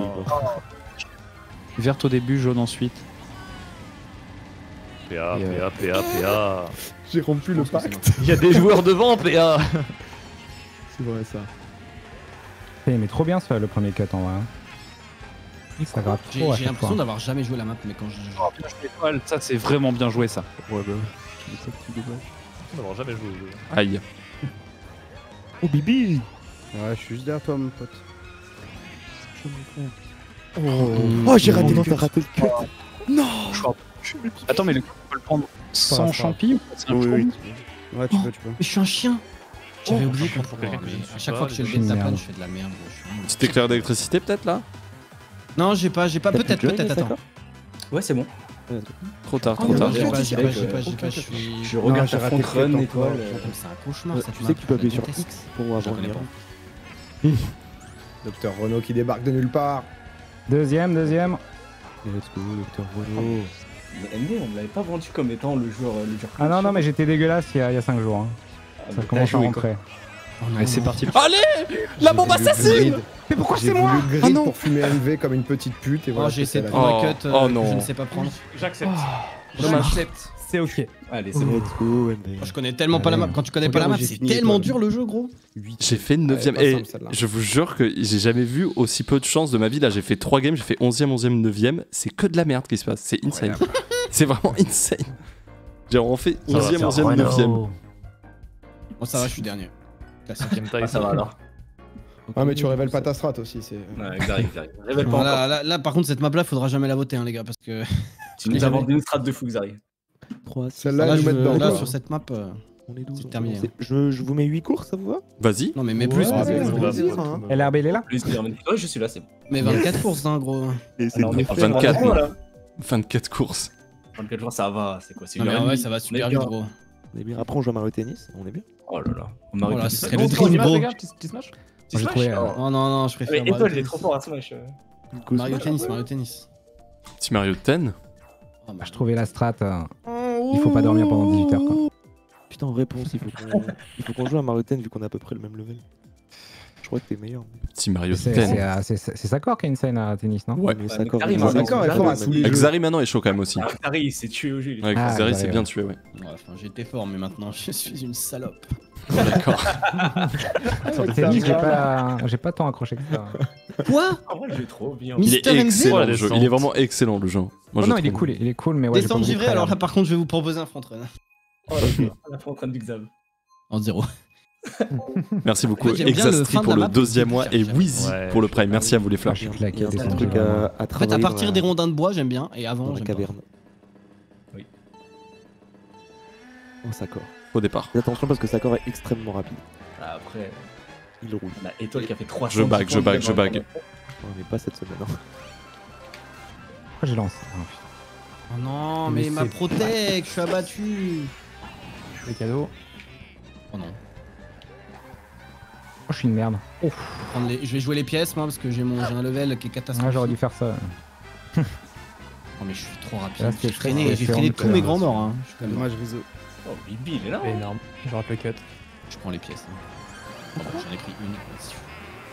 Verte au début, jaune ensuite. PA, PA, PA, PA. J'ai rompu le pacte. Il y a des joueurs devant, PA. C'est vrai ça. Mais trop bien ça, le premier cut en vrai. Ça gratte J'ai trop l'impression d'avoir jamais joué la map, mais quand je. Oh, bien joué, Étoile, ça c'est vraiment bien joué ça. Ouais, bah. C'est ça qui est dommage. On n'aura jamais joué au jeu. Aïe. Oh, Bibi Ouais, je suis juste derrière toi, mon pote. Oh, Oh, j'ai raté non, le cut. raté le cut. Non Attends, mais le on peut le prendre sans ça. champi ou c'est un Oui. Ouais, tu peux, tu peux. Mais je suis un chien J'avais oublié qu'on À chaque pas, fois que je fais le une delta merde. je fais de la merde. Petit éclair d'électricité peut-être là? Non, j'ai pas, j'ai pas, peut-être, peut-être, attends. Ouais, c'est bon. Trop tard, Oh, trop non, tard. J'ai pas, j'ai pas, j'ai euh, pas, j'ai aucun pas, je regarde ta front run étoile. euh, C'est un cauchemar Tu sais que tu peux appuyer sur X déteste. pour avoir. Docteur Renault qui débarque de nulle part. Deuxième, deuxième. Let's go, Docteur Renault. Mais MD, on me l'avait pas vendu comme étant le joueur. Le joueur Ah non, non, mais j'étais dégueulasse il y a, il y a 5 jours. hein. Ah, Ça commence à rentrer. Oh Allez, c'est parti. Allez La bombe assassine Mais pourquoi J'ai c'est moi Ah non. pour fumer MV comme une petite pute et Oh, voilà. j'ai essayé de prendre Oh, un cut euh, oh non. je ne sais pas prendre. J'accepte. J'accepte. C'est ok. Allez, c'est bon. Je connais tellement pas la map. Quand tu connais pas la map, c'est tellement dur le jeu, gros. J'ai fait 9ème. Ouais, pas Et je vous jure que j'ai jamais vu aussi peu de chance de ma vie. Là, j'ai fait 3 games, j'ai fait 11ème, 11ème, 9ème. C'est que de la merde qui se passe. C'est insane. C'est vraiment insane. J'ai vraiment fait 11ème, 11ème, 9ème. Bon, ça va, je suis dernier. Classique. Cinquième taille, Ah, ça va alors. Ah, mais tu révèles pas ta strat aussi. c'est... Ouais. Révèle pas Bon, encore. là, là, là, par contre, cette map là, faudra jamais la voter, hein, les gars, parce que. Tu nous as vendu une strat de fou, Xari. 3, Celle-là, Là, je- dedans. là, sur cette map. euh, On est 12. C'est on est terminé, 11. Je, je vous mets 8 courses, ça vous va? Vas-y. Non, mais, mais plus, Ouais, que- avec bah, plaisir, hein. LRB, il est là? Mais- Ouais, je suis là, c'est bon. mais 24 courses, hein, gros. Et Alors, on est fait, 24, on est non. là. 24 courses. 24 jours, ça va. C'est quoi C'est Non, mais et ouais, ça va super bien. gros. On est bien. Après, on joue à Mario Tennis. On est bien. Oh là là. On Voilà, ce serait Oh, le dream, gars, petit- smash trouvé, Oh. Oh non, non, je Mais préfère. Étoile, il est trop fort à Smash. euh. Mario Smash. Tennis, Mario Tennis. Petit Mario 10. Oh, Je trouvais la strat. euh, Il faut pas dormir pendant 18 heures. Quoi. Putain, en réponse, il faut qu'on il faut qu'on joue à Mario Tennis vu qu'on a à peu près le même level. Crois que t'es meilleur. Petit Mario C'est 10. c'est, c'est Sakor qui a une scène à tennis, non Ouais. Mais jeux. Xari maintenant est chaud quand même aussi. Ah, Xari, il s'est tué au jeu. Ouais, Ah, Xari c'est ouais. bien tué, ouais. Enfin, j'étais fort, mais maintenant, je suis une salope. D'accord. Tennis, j'ai pas, j'ai pas tant accroché que ça. Quoi En vrai, j'ai trop bien. Mi- Il est excellent le jeu. Il est vraiment excellent le jeu. Moi, Oh non, il est cool, il est cool, mais ouais. beaucoup givré, alors là, par contre, je vais vous proposer un front run. Oh la en train du Xav. En zéro. Merci beaucoup. Exastri pour la le deuxième mois et. Wheezy Ouais, pour le prime. Merci à vous les un truc givré. à, à En fait, à partir des la- rondins de bois, j'aime bien, et avant, dans la j'aime pas. caverne. Oui. Oh, Sakor. Au départ. Attention parce que Sakor est extrêmement rapide. Ah, Après, Il roule. on a Étoile qui a fait 300. Je bague, je bague, je bague. Ouais, mais pas cette semaine. hein. Pourquoi j'ai lancé. Oh non, Mais mais, ma c'est protec, je suis abattu. Les cadeaux? Oh non. Oh, je suis une merde. Je vais prendre les- Je vais jouer les pièces, moi, parce que j'ai mon... j'ai un level qui est Ah, catastrophique. j'aurais dû faire ça. Oh, mais je suis trop rapide. J'ai très- j'ai honte, tous mes grands morts. Hein. Je suis quand même- Dommage, Rizzo. Oh, Bibi, il est là. hein. Énorme. Je rate le cut. Je prends les pièces. hein. Oh, bah, J'en ai pris une.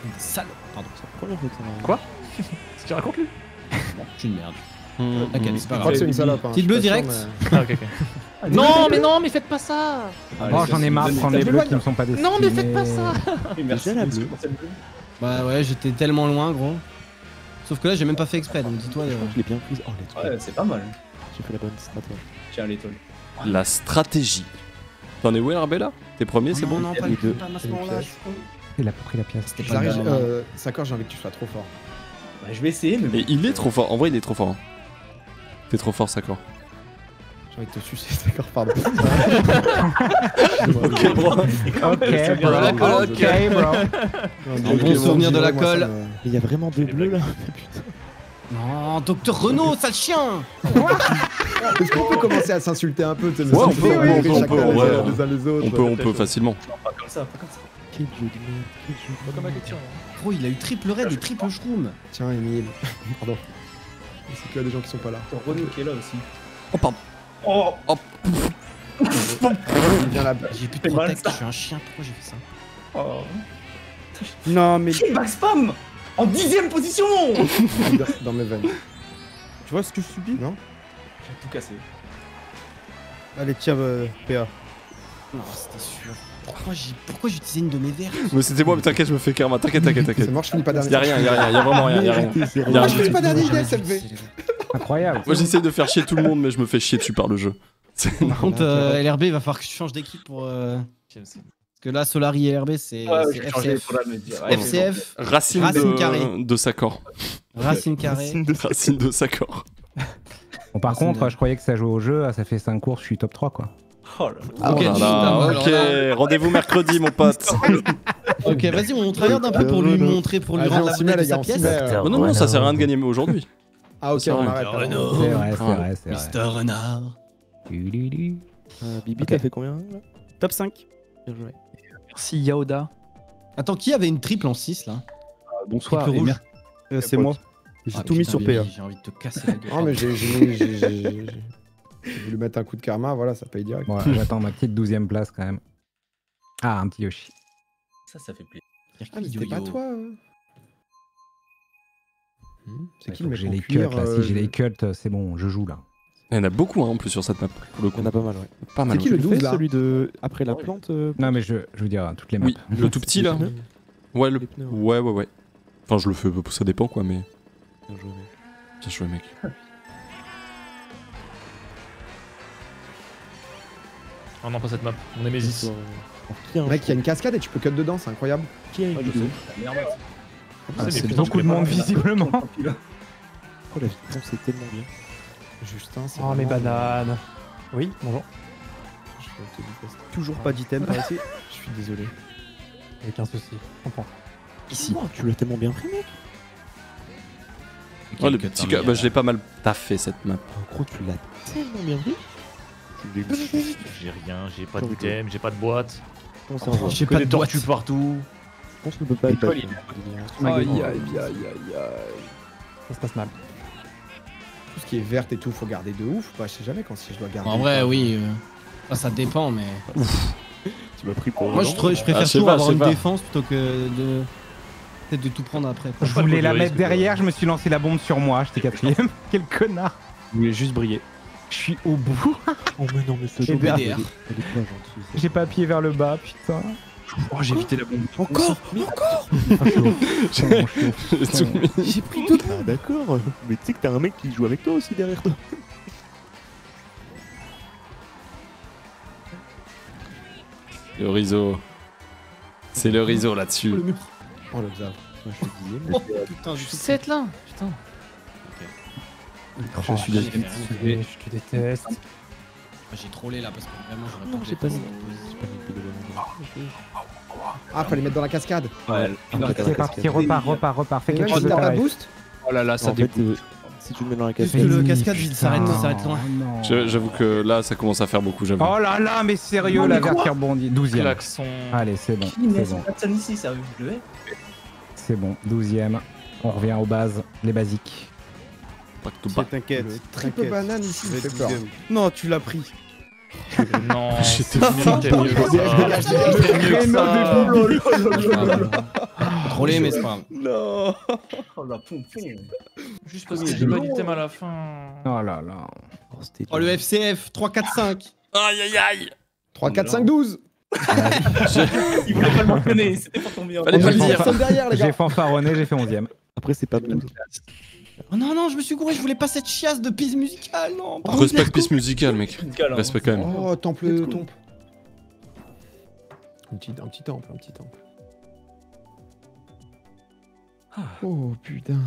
Une sale. Pardon. Quoi Qu'est-ce que tu racontes lui Bon, je suis une merde. Mmh, Ok, mmh. c'est pas Je crois que c'est grave. une salope. hein, Petite bleue direct. mais- Ah, ok, ok. Non, mais non, mais faites pas ça Allez, Oh, ça, j'en ai marre de prendre les bleus qui ne sont pas destinés. Non, mais faites pas ça. Merci. La bleue. Bah ouais, j'étais tellement loin, gros. Sauf que là, j'ai même pas fait exprès, donc dis-toi. Je euh, crois que je l'ai bien prise. Oh, go. Ouais, c'est pas mal. J'ai fait la bonne stratégie. Tiens, l'étoile. La stratégie. T'en es où LRB là? T'es premier, c'est bon? non, pas, Les deux. pas à ce moment-là. Il a pas pris la pièce. Bon moment. euh, j'ai envie que tu sois trop fort. Bah, je vais essayer, mais bon. Il est trop fort. En vrai, il est trop fort. T'es trop fort, Sakor. J'ai envie de te sucer, Sakor, pardon. Ok, bro. Ok, bro. Ok, bro. Un bon souvenir de la colle. Il y a vraiment deux bleus là Non, docteur Renault, sale chien Est-ce qu'on peut commencer à s'insulter un peu Ouais, on peut, on peut, on peut, en les- vrai. les uns les autres On peut, on peut facilement. Pas comme ça, pas comme ça. Quel jeu de merde, quel jeu de Pas comme merde. addiction. Gros, il a eu triple raid et triple shroom. Tiens, Emile. Pardon. C'est qu'il y a des gens qui sont pas là. Ton Renault qui est là aussi. Oh, pardon. Oh Il vient là. J'ai plus de ça. je suis un chien, pourquoi j'ai fait ça? Oh Non, mais. Qui spam En dixième position Dans mes veines. Tu vois ce que je subis? Non J'ai tout cassé. Allez, tiens, euh, PA. Non, c'était sûr. Pourquoi j'ai- pourquoi j'utilisais une de mes vertes Mais c'était moi, mais t'inquiète, je me fais karma. T'inquiète, t'inquiète, t'inquiète. C'est mort, je finis pas dernier. Y'a rien, y'a rien, y'a vraiment rien, y'a rien. Moi, rien. je finis pas dernier, yes, LV. Incroyable. Moi j'essaye de faire chier tout le monde, mais je me fais chier dessus par le jeu. Par contre, euh, LRB, il va falloir que je change d'équipe pour. euh, Parce que là, Solari et LRB, c'est Ouais, je FCF. Ouais, Racine, Racine de, carré. de. Racine carré. Racine de Sakor. Bon, par contre, je croyais que ça jouait au jeu, ah, ça fait 5 courses, je suis top 3 quoi. Oh là là. Ah, Ok, oh rendez-vous mercredi, mon pote. Ok, vas-y, on regarde un peu pour lui montrer, pour lui rendre la de sa pièce. non, non, ça sert à rien de gagner aujourd'hui. Ah, ok, on arrête. C'est vrai, c'est Ah. vrai, c'est vrai. Mister Renard. Euh, Bibi, t'as fait combien Top 5. Bien joué. Merci Yaoda. Attends, qui avait une triple en 6 là Bonsoir. Euh, C'est moi. J'ai Ah, tout mis sur PA. J'ai envie de te casser la gueule. Mais j'ai j'ai voulu mettre un coup de karma, voilà, ça paye direct. Bon, j'attends ma petite 12ème place quand même. Ah, un petit Yoshi. Ça, ça fait plaisir. Ah, mais c'était pas toi. euh. C'est qui le mec j'ai les cuts là. euh, Si j'ai les cuts, c'est bon, je joue là. Il y en a beaucoup hein, en plus sur cette map. Pour le coup. Il y en a pas mal, ouais. Pas mal. C'est qui le le 12 fais, là celui de. Après la plante euh, Non, mais je, je veux dire, toutes les maps. Oui, le tout petit là. Ouais, le... ouais, ouais. ouais, ouais. Enfin, je le fais, ça dépend quoi, mais. Bien joué, mec. Bien joué, mec. Oh non, pas cette map. On est Mésis. Un Mec, il y a une cascade et tu peux cut dedans, c'est incroyable. Qui a une. Ah, mais c'est beaucoup de monde pas- visiblement. Oh, la vidéo, c'est tellement bien. Justin, c'est. Oh, mes bananes. Oui, bonjour. Un. Toujours pas d'item par ici. Je suis désolé. Aucun souci. Je comprends. Ici. tu l'as tellement bien pris, mec. Oh, le petit gars, bah, je l'ai pas mal taffé cette map. En gros, tu l'as tellement bien pris. J'ai rien, j'ai pas d'item, j'ai pas de boîte. J'ai pas de tortues partout. Je pense qu'on peut pas être. Aïe, aïe, aïe, aïe, aïe. Ça se passe mal. Tout ce qui est vert et tout, faut garder de ouf. Bah, je sais jamais quand si je dois garder. En vrai, oui. euh, Ça, dépend, mais. Tu m'as pris pour. Moi, je, je préfère Ah, toujours pas, avoir une pas. défense plutôt que de. Peut-être de tout prendre après. Je voulais la mettre derrière, je me suis lancé la bombe sur moi, j'étais quatrième. Quel connard. Je voulais juste briller. Je suis au bout. Oh, mais non, mais ce Et jeu, BDR. J'ai pas appuyé vers le bas, putain. Oh, j'ai évité la bombe. Encore Encore J'ai tout mis. J'ai pris deux Ah, d'accord. Mais tu sais que t'as un mec qui joue avec toi aussi derrière toi. Le riso. C'est le riso là-dessus. Oh, le Xav. Moi, je te disais, mais Oh putain, j'ai tout 7 là Putain. Je suis désolé. Je te déteste. J'ai trollé là parce que vraiment j'aurais Non, pas j'ai pas mis. devant moi. Ah, fallait mettre dans la cascade. Ouais. C'est parti, repars, repars, repars. Fais quelque chose de t'as pas boost. Oh là là, ça dégoûte. euh, si tu le mets dans la cascade. le cascade, il s'arrête, loin. J'avoue que là, ça commence à faire beaucoup, j'avoue. Oh là là, mais sérieux, la verte qui rebondit. 12ème. Klaxon. Allez, c'est bon, Qui met c'est bon, personne ici, sérieux, je le hais. c'est bon. 12ème. On revient aux bases, les basiques. T'inquiète. Triple banane ici, vais fait peur. Non, tu l'as pris. Non, J'étais que ça. Trollé, mais c'est pas grave. Non. Oh la pompon. Juste parce que j'ai pas d'item à la fin. Oh là là. Oh, Oh, le FCF 3, 4, 5. Aïe aïe aïe 3, 4, 5, 12. Il voulait pas le mentionner, c'était pour ton bien. Fallait pas le dire. personne derrière, les J'ai fanfaronné, j'ai fait 11ème. Après, c'est pas 12. Oh non, non, je me suis gouré, je voulais pas cette chiasse de piste musicale, non. pardon. Respect piste musicale, mec. Hein. Respect quand même. Oh, temple, le temple. Un petit, un petit temple, un petit temple. Oh putain.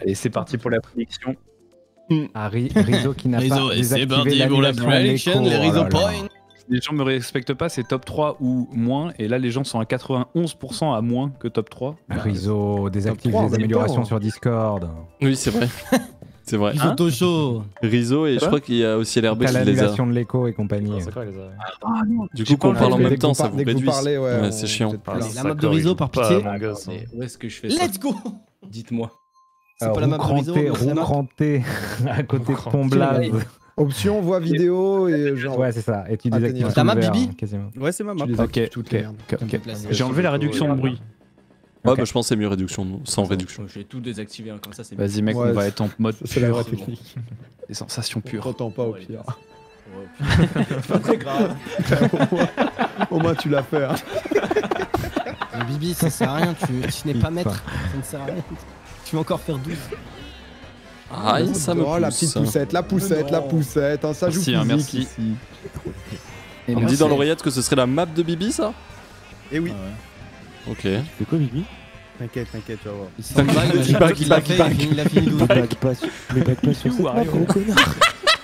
Allez, c'est parti pour la prédiction. Ah, Ri- Rizzo qui n'a pas Rizzo, et c'est parti pour la l'écho. les Oh Rizzo là. points. Les gens me respectent pas, c'est top 3 ou moins. Et là, les gens sont à 91% à moins que top 3. Rizzo désactive trois, en les améliorations sur Discord. Oui, c'est vrai. C'est vrai. Ils sont au chaud. Riso et je crois qu'il y a aussi LRB T'as qui les a. de l'écho et compagnie. C'est quoi les a Du coup, qu'on parle en même temps, ça vous réduit. c'est chiant. la map de Rizzo, par pitié. Mais Où est-ce que je fais Let's go Dites-moi. C'est pas la map de Rizzo, à côté de Roucranté. Option, voix vidéo et genre. Ouais, c'est ça. Et tu désactives Ta map, Bibi quasiment. Ouais, c'est ma map. Ok, ok. J'ai enlevé la réduction de bruit. Ouais, bah je pense que c'est mieux réduction, sans réduction. J'ai tout désactivé, hein, comme ça c'est mieux. Vas-y, mec, Ouais, on va être en mode C'est la vraie technique. Des sensations On pures. t'entend pas au pire. C'est pas très grave. Au moins, tu l'as fait. hein. Bibi, ça sert à rien, tu, tu n'es pas maître. Ça ne sert à rien. Tu vas encore faire 12. Aïe, ça me Oh, la pousse. petite poussette, la poussette, la poussette. hein, ça joue Merci, hein, merci. ici. Et On me dit dans l'oreillette que ce serait la map de Bibi, ça Et oui. Ok. C'est quoi, Bibi? T'inquiète, t'inquiète, tu vas voir. Il il Il back, il il a back, fait, il back. il a fini 12. Mais bague pas sur, cette map, gros connard.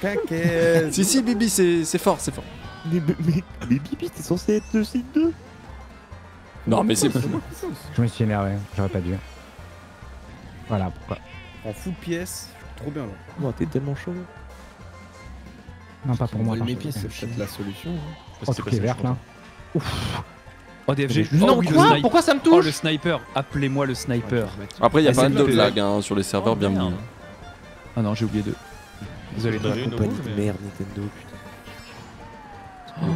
T'inquiète. Si, si, Bibi, c'est c'est fort, c'est fort. Mais, mais, mais, mais Bibi, t'es censé être le site 2. Non, mais c'est. Je me suis énervé, j'aurais pas dû. Voilà pourquoi. En full pièce, trop bien là. Oh, t'es tellement chaud. Non, pas pour moi. contre. pièces. C'est peut-être la solution. hein. Oh, toutes les vertes là. Oh, DFG. Non, oh, oui, le quoi. Pourquoi ça me Oh, touche le sniper. Appelez-moi le sniper. Après, il y a pas mal de le- lag hein, sur les serveurs, Oh, bien merde. mis. Ah non, j'ai oublié deux. Désolé. Compagnie de merde, Nintendo, putain.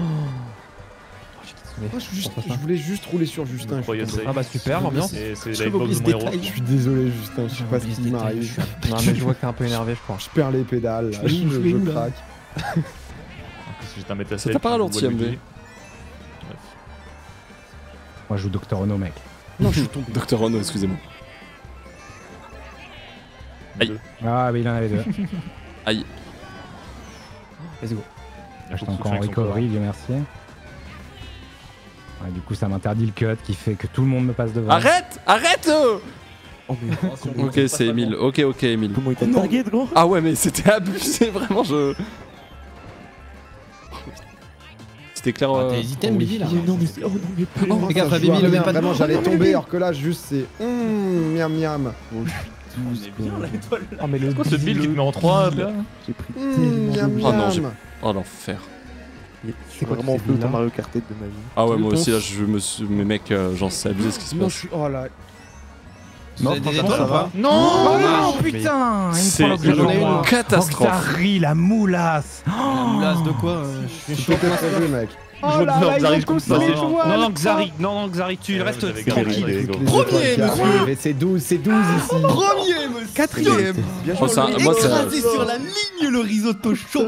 Moi, je, juste- je voulais juste rouler sur Justin. Ah bah super, l'ambiance. C'est c'est Je. Je suis désolé, Justin, je sais pas ce qui m'arrive. Non mais je vois que t'es un peu énervé je crois. Je perds les pédales, là. Je craque. Ça t'a MV. budget. Moi je joue Docteur Ono mec. Non, je suis tombé. Docteur Ono, excusez-moi. Aïe. Ah mais il en avait deux. Aïe. Let's go. Là, j'étais encore en recovery, Dieu merci. Ouais, du coup ça m'interdit le cut qui fait que tout le monde me passe devant. Arrête Arrête Oh, mais Ok, c'est Emile. Ok, ok, Emile. comment il t'a gros Ah ouais, mais c'était abusé, vraiment, je. C'était clair. Ah, euh, T'as les items, oui. Bibi là Non, mais. Oh non, mais. Oh, le pas Vraiment, dedans. j'allais tomber, alors que là, juste, c'est. Hum, miam miam. Oh, je suis On 12, est bien quoi. l'étoile là. Oh mais le C'est quoi ce build qui te met en 3 là J'ai pris Hum, miam de Oh non, j'ai- miam. Oh l'enfer. C'est quoi vraiment plus villes-là Mario Kart de ma vie. Ah ouais, moi aussi, là, je me suis. Mais mec, euh, j'en sais abusé ce qui se Non, je passe. suis. Oh là. Avez des étoiles ou pas Non Oh non putain C'est Une catastrophe. Roxari, la moulasse La moulasse de quoi euh, Je suis chaud. Prévu, mec. Oh là là, ils ont les Non, joueurs. non, non, Xari, non, non, Xari, tu restes tranquille. Premier, monsieur. Mais c'est 12, c'est 12 ici. Premier, monsieur Quatrième. Bien c'est un- moi, c'est un- Écrasé sur la ligne le risotto chaud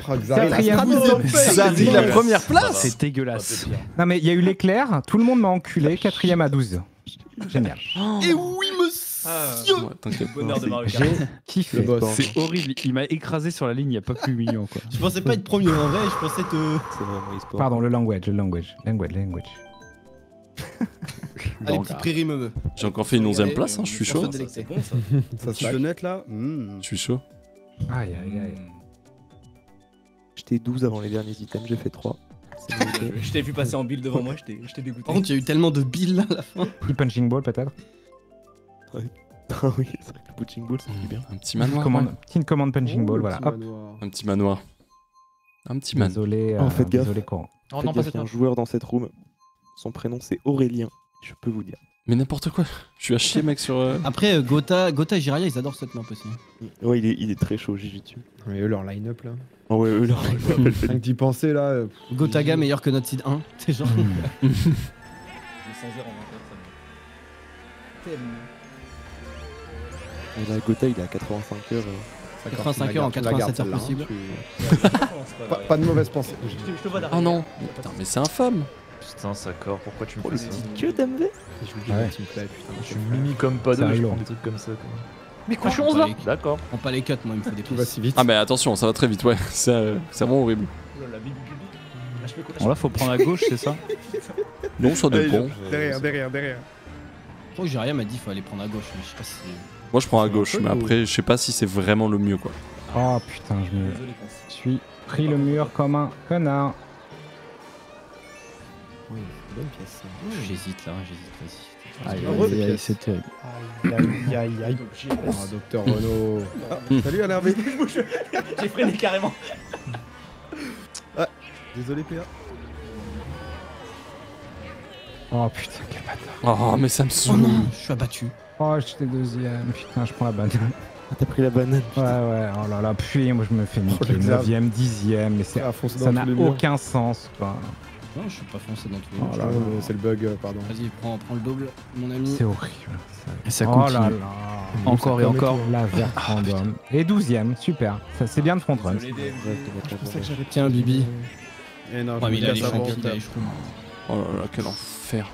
Xari, la première place C'est dégueulasse. Non mais il y a eu l'éclair, tout le monde m'a enculé, quatrième à 12. Génial. Et oui, monsieur Kart. J'ai kiffé. C'est horrible, il m'a écrasé sur la ligne, il n'y a pas plus mignon quoi. Je pensais pas être premier en vrai, je pensais te... E-sport. Pardon, le language, le language. Language, language. Allez, petite prairie me veut. J'ai encore fait une 11ème place, hein, je suis chaud. C'est bon ça. Ça là? Hum. Je suis chaud. Aïe aïe aïe. J'étais 12 avant les derniers items, j'ai fait 3. C'est nickel. Je t'ai vu passer en build devant moi, je t'ai dégoûté. Par contre, il y a eu tellement de billes là à la fin. Petit punching ball peut-être Ah oui, c'est vrai que le punching ball, ça fait bien. Un petit manoir. Commande- ouais. Petite commande punching Oh, ball, le voilà. Hop. manoir. Un petit manoir. Un petit man. Désolé, Oh, euh, faites gaffe. désolé Coran. Oh non, pas il y a un joueur dans cette room. Son prénom c'est Aurélien. Je peux vous dire. Mais n'importe quoi. Je suis à chier, mec, sur. euh, Après, euh, Gotha, Gotha et Jiraya, ils adorent cette map aussi. Ouais, il est, il est très chaud, j'y dessus. Mais eux, leur line-up là. Oh ouais, eux, là. Rien que d'y penser là. euh, pff, Gotaga meilleur que notre seed 1. C'est genre. Me sens zéro en fait, ça me- Et là, Gotha, il est à 85 heures. euh. d'accord, 85 tu la heures en gardes, tu la gardes, 87 heures celle-là, hein. possible. Tu- Pas, pas de mauvaise pensée. Je te- je te vois Ah derrière. non Putain, mais c'est infâme Putain, ça corps, pourquoi tu me Oh, fais ça d'MV Je Ouais. plaît, putain. Je suis mimi comme pas deux, je prends des trucs comme ça. quoi. Mais quoi, je suis Prends 11 pas là les- D'accord. Prends pas les cuts, moi, il me faut des Tout va si vite. Ah, mais attention, ça va très vite, ouais. C'est euh, c'est vraiment horrible. Oh quoi Bon là, faut prendre à gauche, c'est ça Non, ça dépend. Derrière, derrière, derrière. Je crois que Jiraya m'a dit faut aller prendre à gauche, mais je sais pas si. Moi, je prends à gauche, mais après, je sais pas si c'est vraiment le mieux, quoi. Oh putain, je me suis pris le mur comme un connard. Bonne pièce. J'hésite là, j'hésite, vas-y. Aïe, aïe, aïe, c'est terrible. Aïe aïe aïe aïe. Ah, docteur Renault. Salut, Anervé. J'ai freiné carrément. Désolé, PA. Oh putain, quel bâtard. Oh, mais ça me Oh saoule. non, je suis abattu. Oh, j'étais deuxième. Putain, je prends la banane. Ah, t'as pris la banane. Ouais, ouais, oh là là. Puis moi, je me fais niquer. le xav. 9ème, 10ème, mais c'est. Ah, Ça n'a aucun sens, quoi. Non, je suis pas foncé dans tout. Oh là c'est le bug, euh, pardon. Vas-y, prends, prends le double, mon ami. C'est horrible. Et ça oh continue. là là. Encore et encore. La verte random. Et 12ème, super. Ça, c'est bien de front run. Tiens, Bibi. Eh non, Ouais, mais il a les. Oh là là, quel enfer.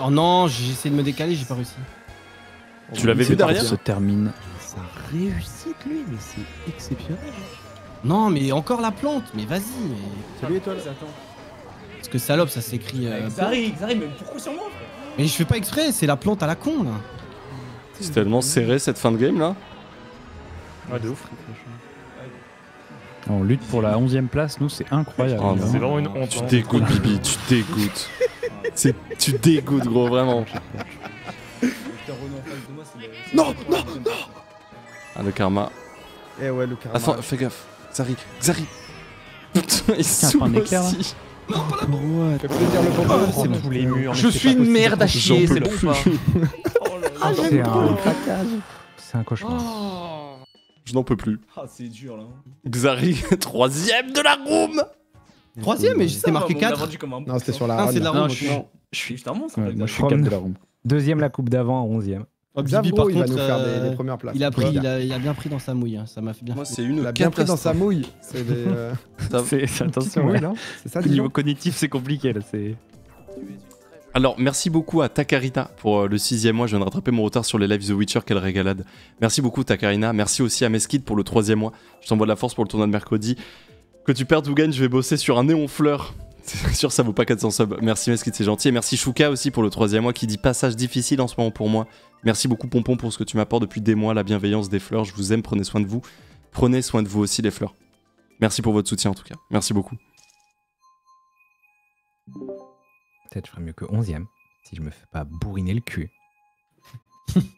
Oh non, j'ai essayé de me décaler, j'ai pas réussi. Tu l'avais vu derrière se termine. Ça réussit lui, mais c'est exceptionnel. Non, mais encore la plante, mais vas-y. Mais... Salut étoile. Parce que salope, ça s'écrit. euh, Xari, Xari, mais pourquoi sur moi Mais je fais pas exprès, c'est la plante à la con là. C'est tellement serré cette fin de game là. Ouais, de ouf. On lutte pour la 11 e place, nous, c'est incroyable. Oh non. C'est vraiment une honte. Tu hein. dégoûtes, Bibi, tu dégoûtes. Tu dégoûtes, gros, vraiment. Non, le- non, Ah, le karma. Eh ouais, le karma. Attends, fais gaffe. Xari, Xari. Putain, il s'ouvre prends aussi. Fait plaisir le pompon. Oh, c'est tous les murs. Je suis une merde à chier, c'est bon pas Ah, C'est j'aime un... C'est un cauchemar. Je n'en peux plus. Ah, c'est dur là. Xari, troisième de la room. Troisième, mais c'était marqué On a 4. vendu comme un Non, c'était sur la Ah, run. c'est de la Non, roue. je suis- Non. Je suis juste un monstre. Moi, je suis From- 4 de la room. Deuxième la coupe d'avant, 11ème. Oh, par il va contre, nous faire des, euh, des premières places. il a, pris, Ouais. il, a, il a bien pris dans sa mouille, hein, ça m'a fait bien. Moi, c'est Il une a bien pris dans sa mouille. C'est des, euh, C'est- Attention, oui, ouais. là. C'est ça, Au niveau cognitif, c'est compliqué là. C'est. Alors, merci beaucoup à Takarita pour euh, le sixième mois. Je viens de rattraper mon retard sur les lives The Witcher. Quelle régalade. Merci beaucoup, Takarina. Merci aussi à Meskid pour le troisième mois. Je t'envoie de la force pour le tournoi de mercredi. Que tu perdes ou gagnes, je vais bosser sur un néon fleur. Sûr, ça vaut pas 400 subs. Merci Meskid, c'est gentil. Et merci Shuka aussi pour le troisième mois qui dit passage difficile en ce moment pour moi. Merci beaucoup Pompon pour ce que tu m'apportes depuis des mois, la bienveillance des fleurs. Je vous aime, prenez soin de vous. Prenez soin de vous aussi, les fleurs. Merci pour votre soutien en tout cas. Merci beaucoup. Peut-être je ferais mieux que 11ème si je me fais pas bourriner le cul.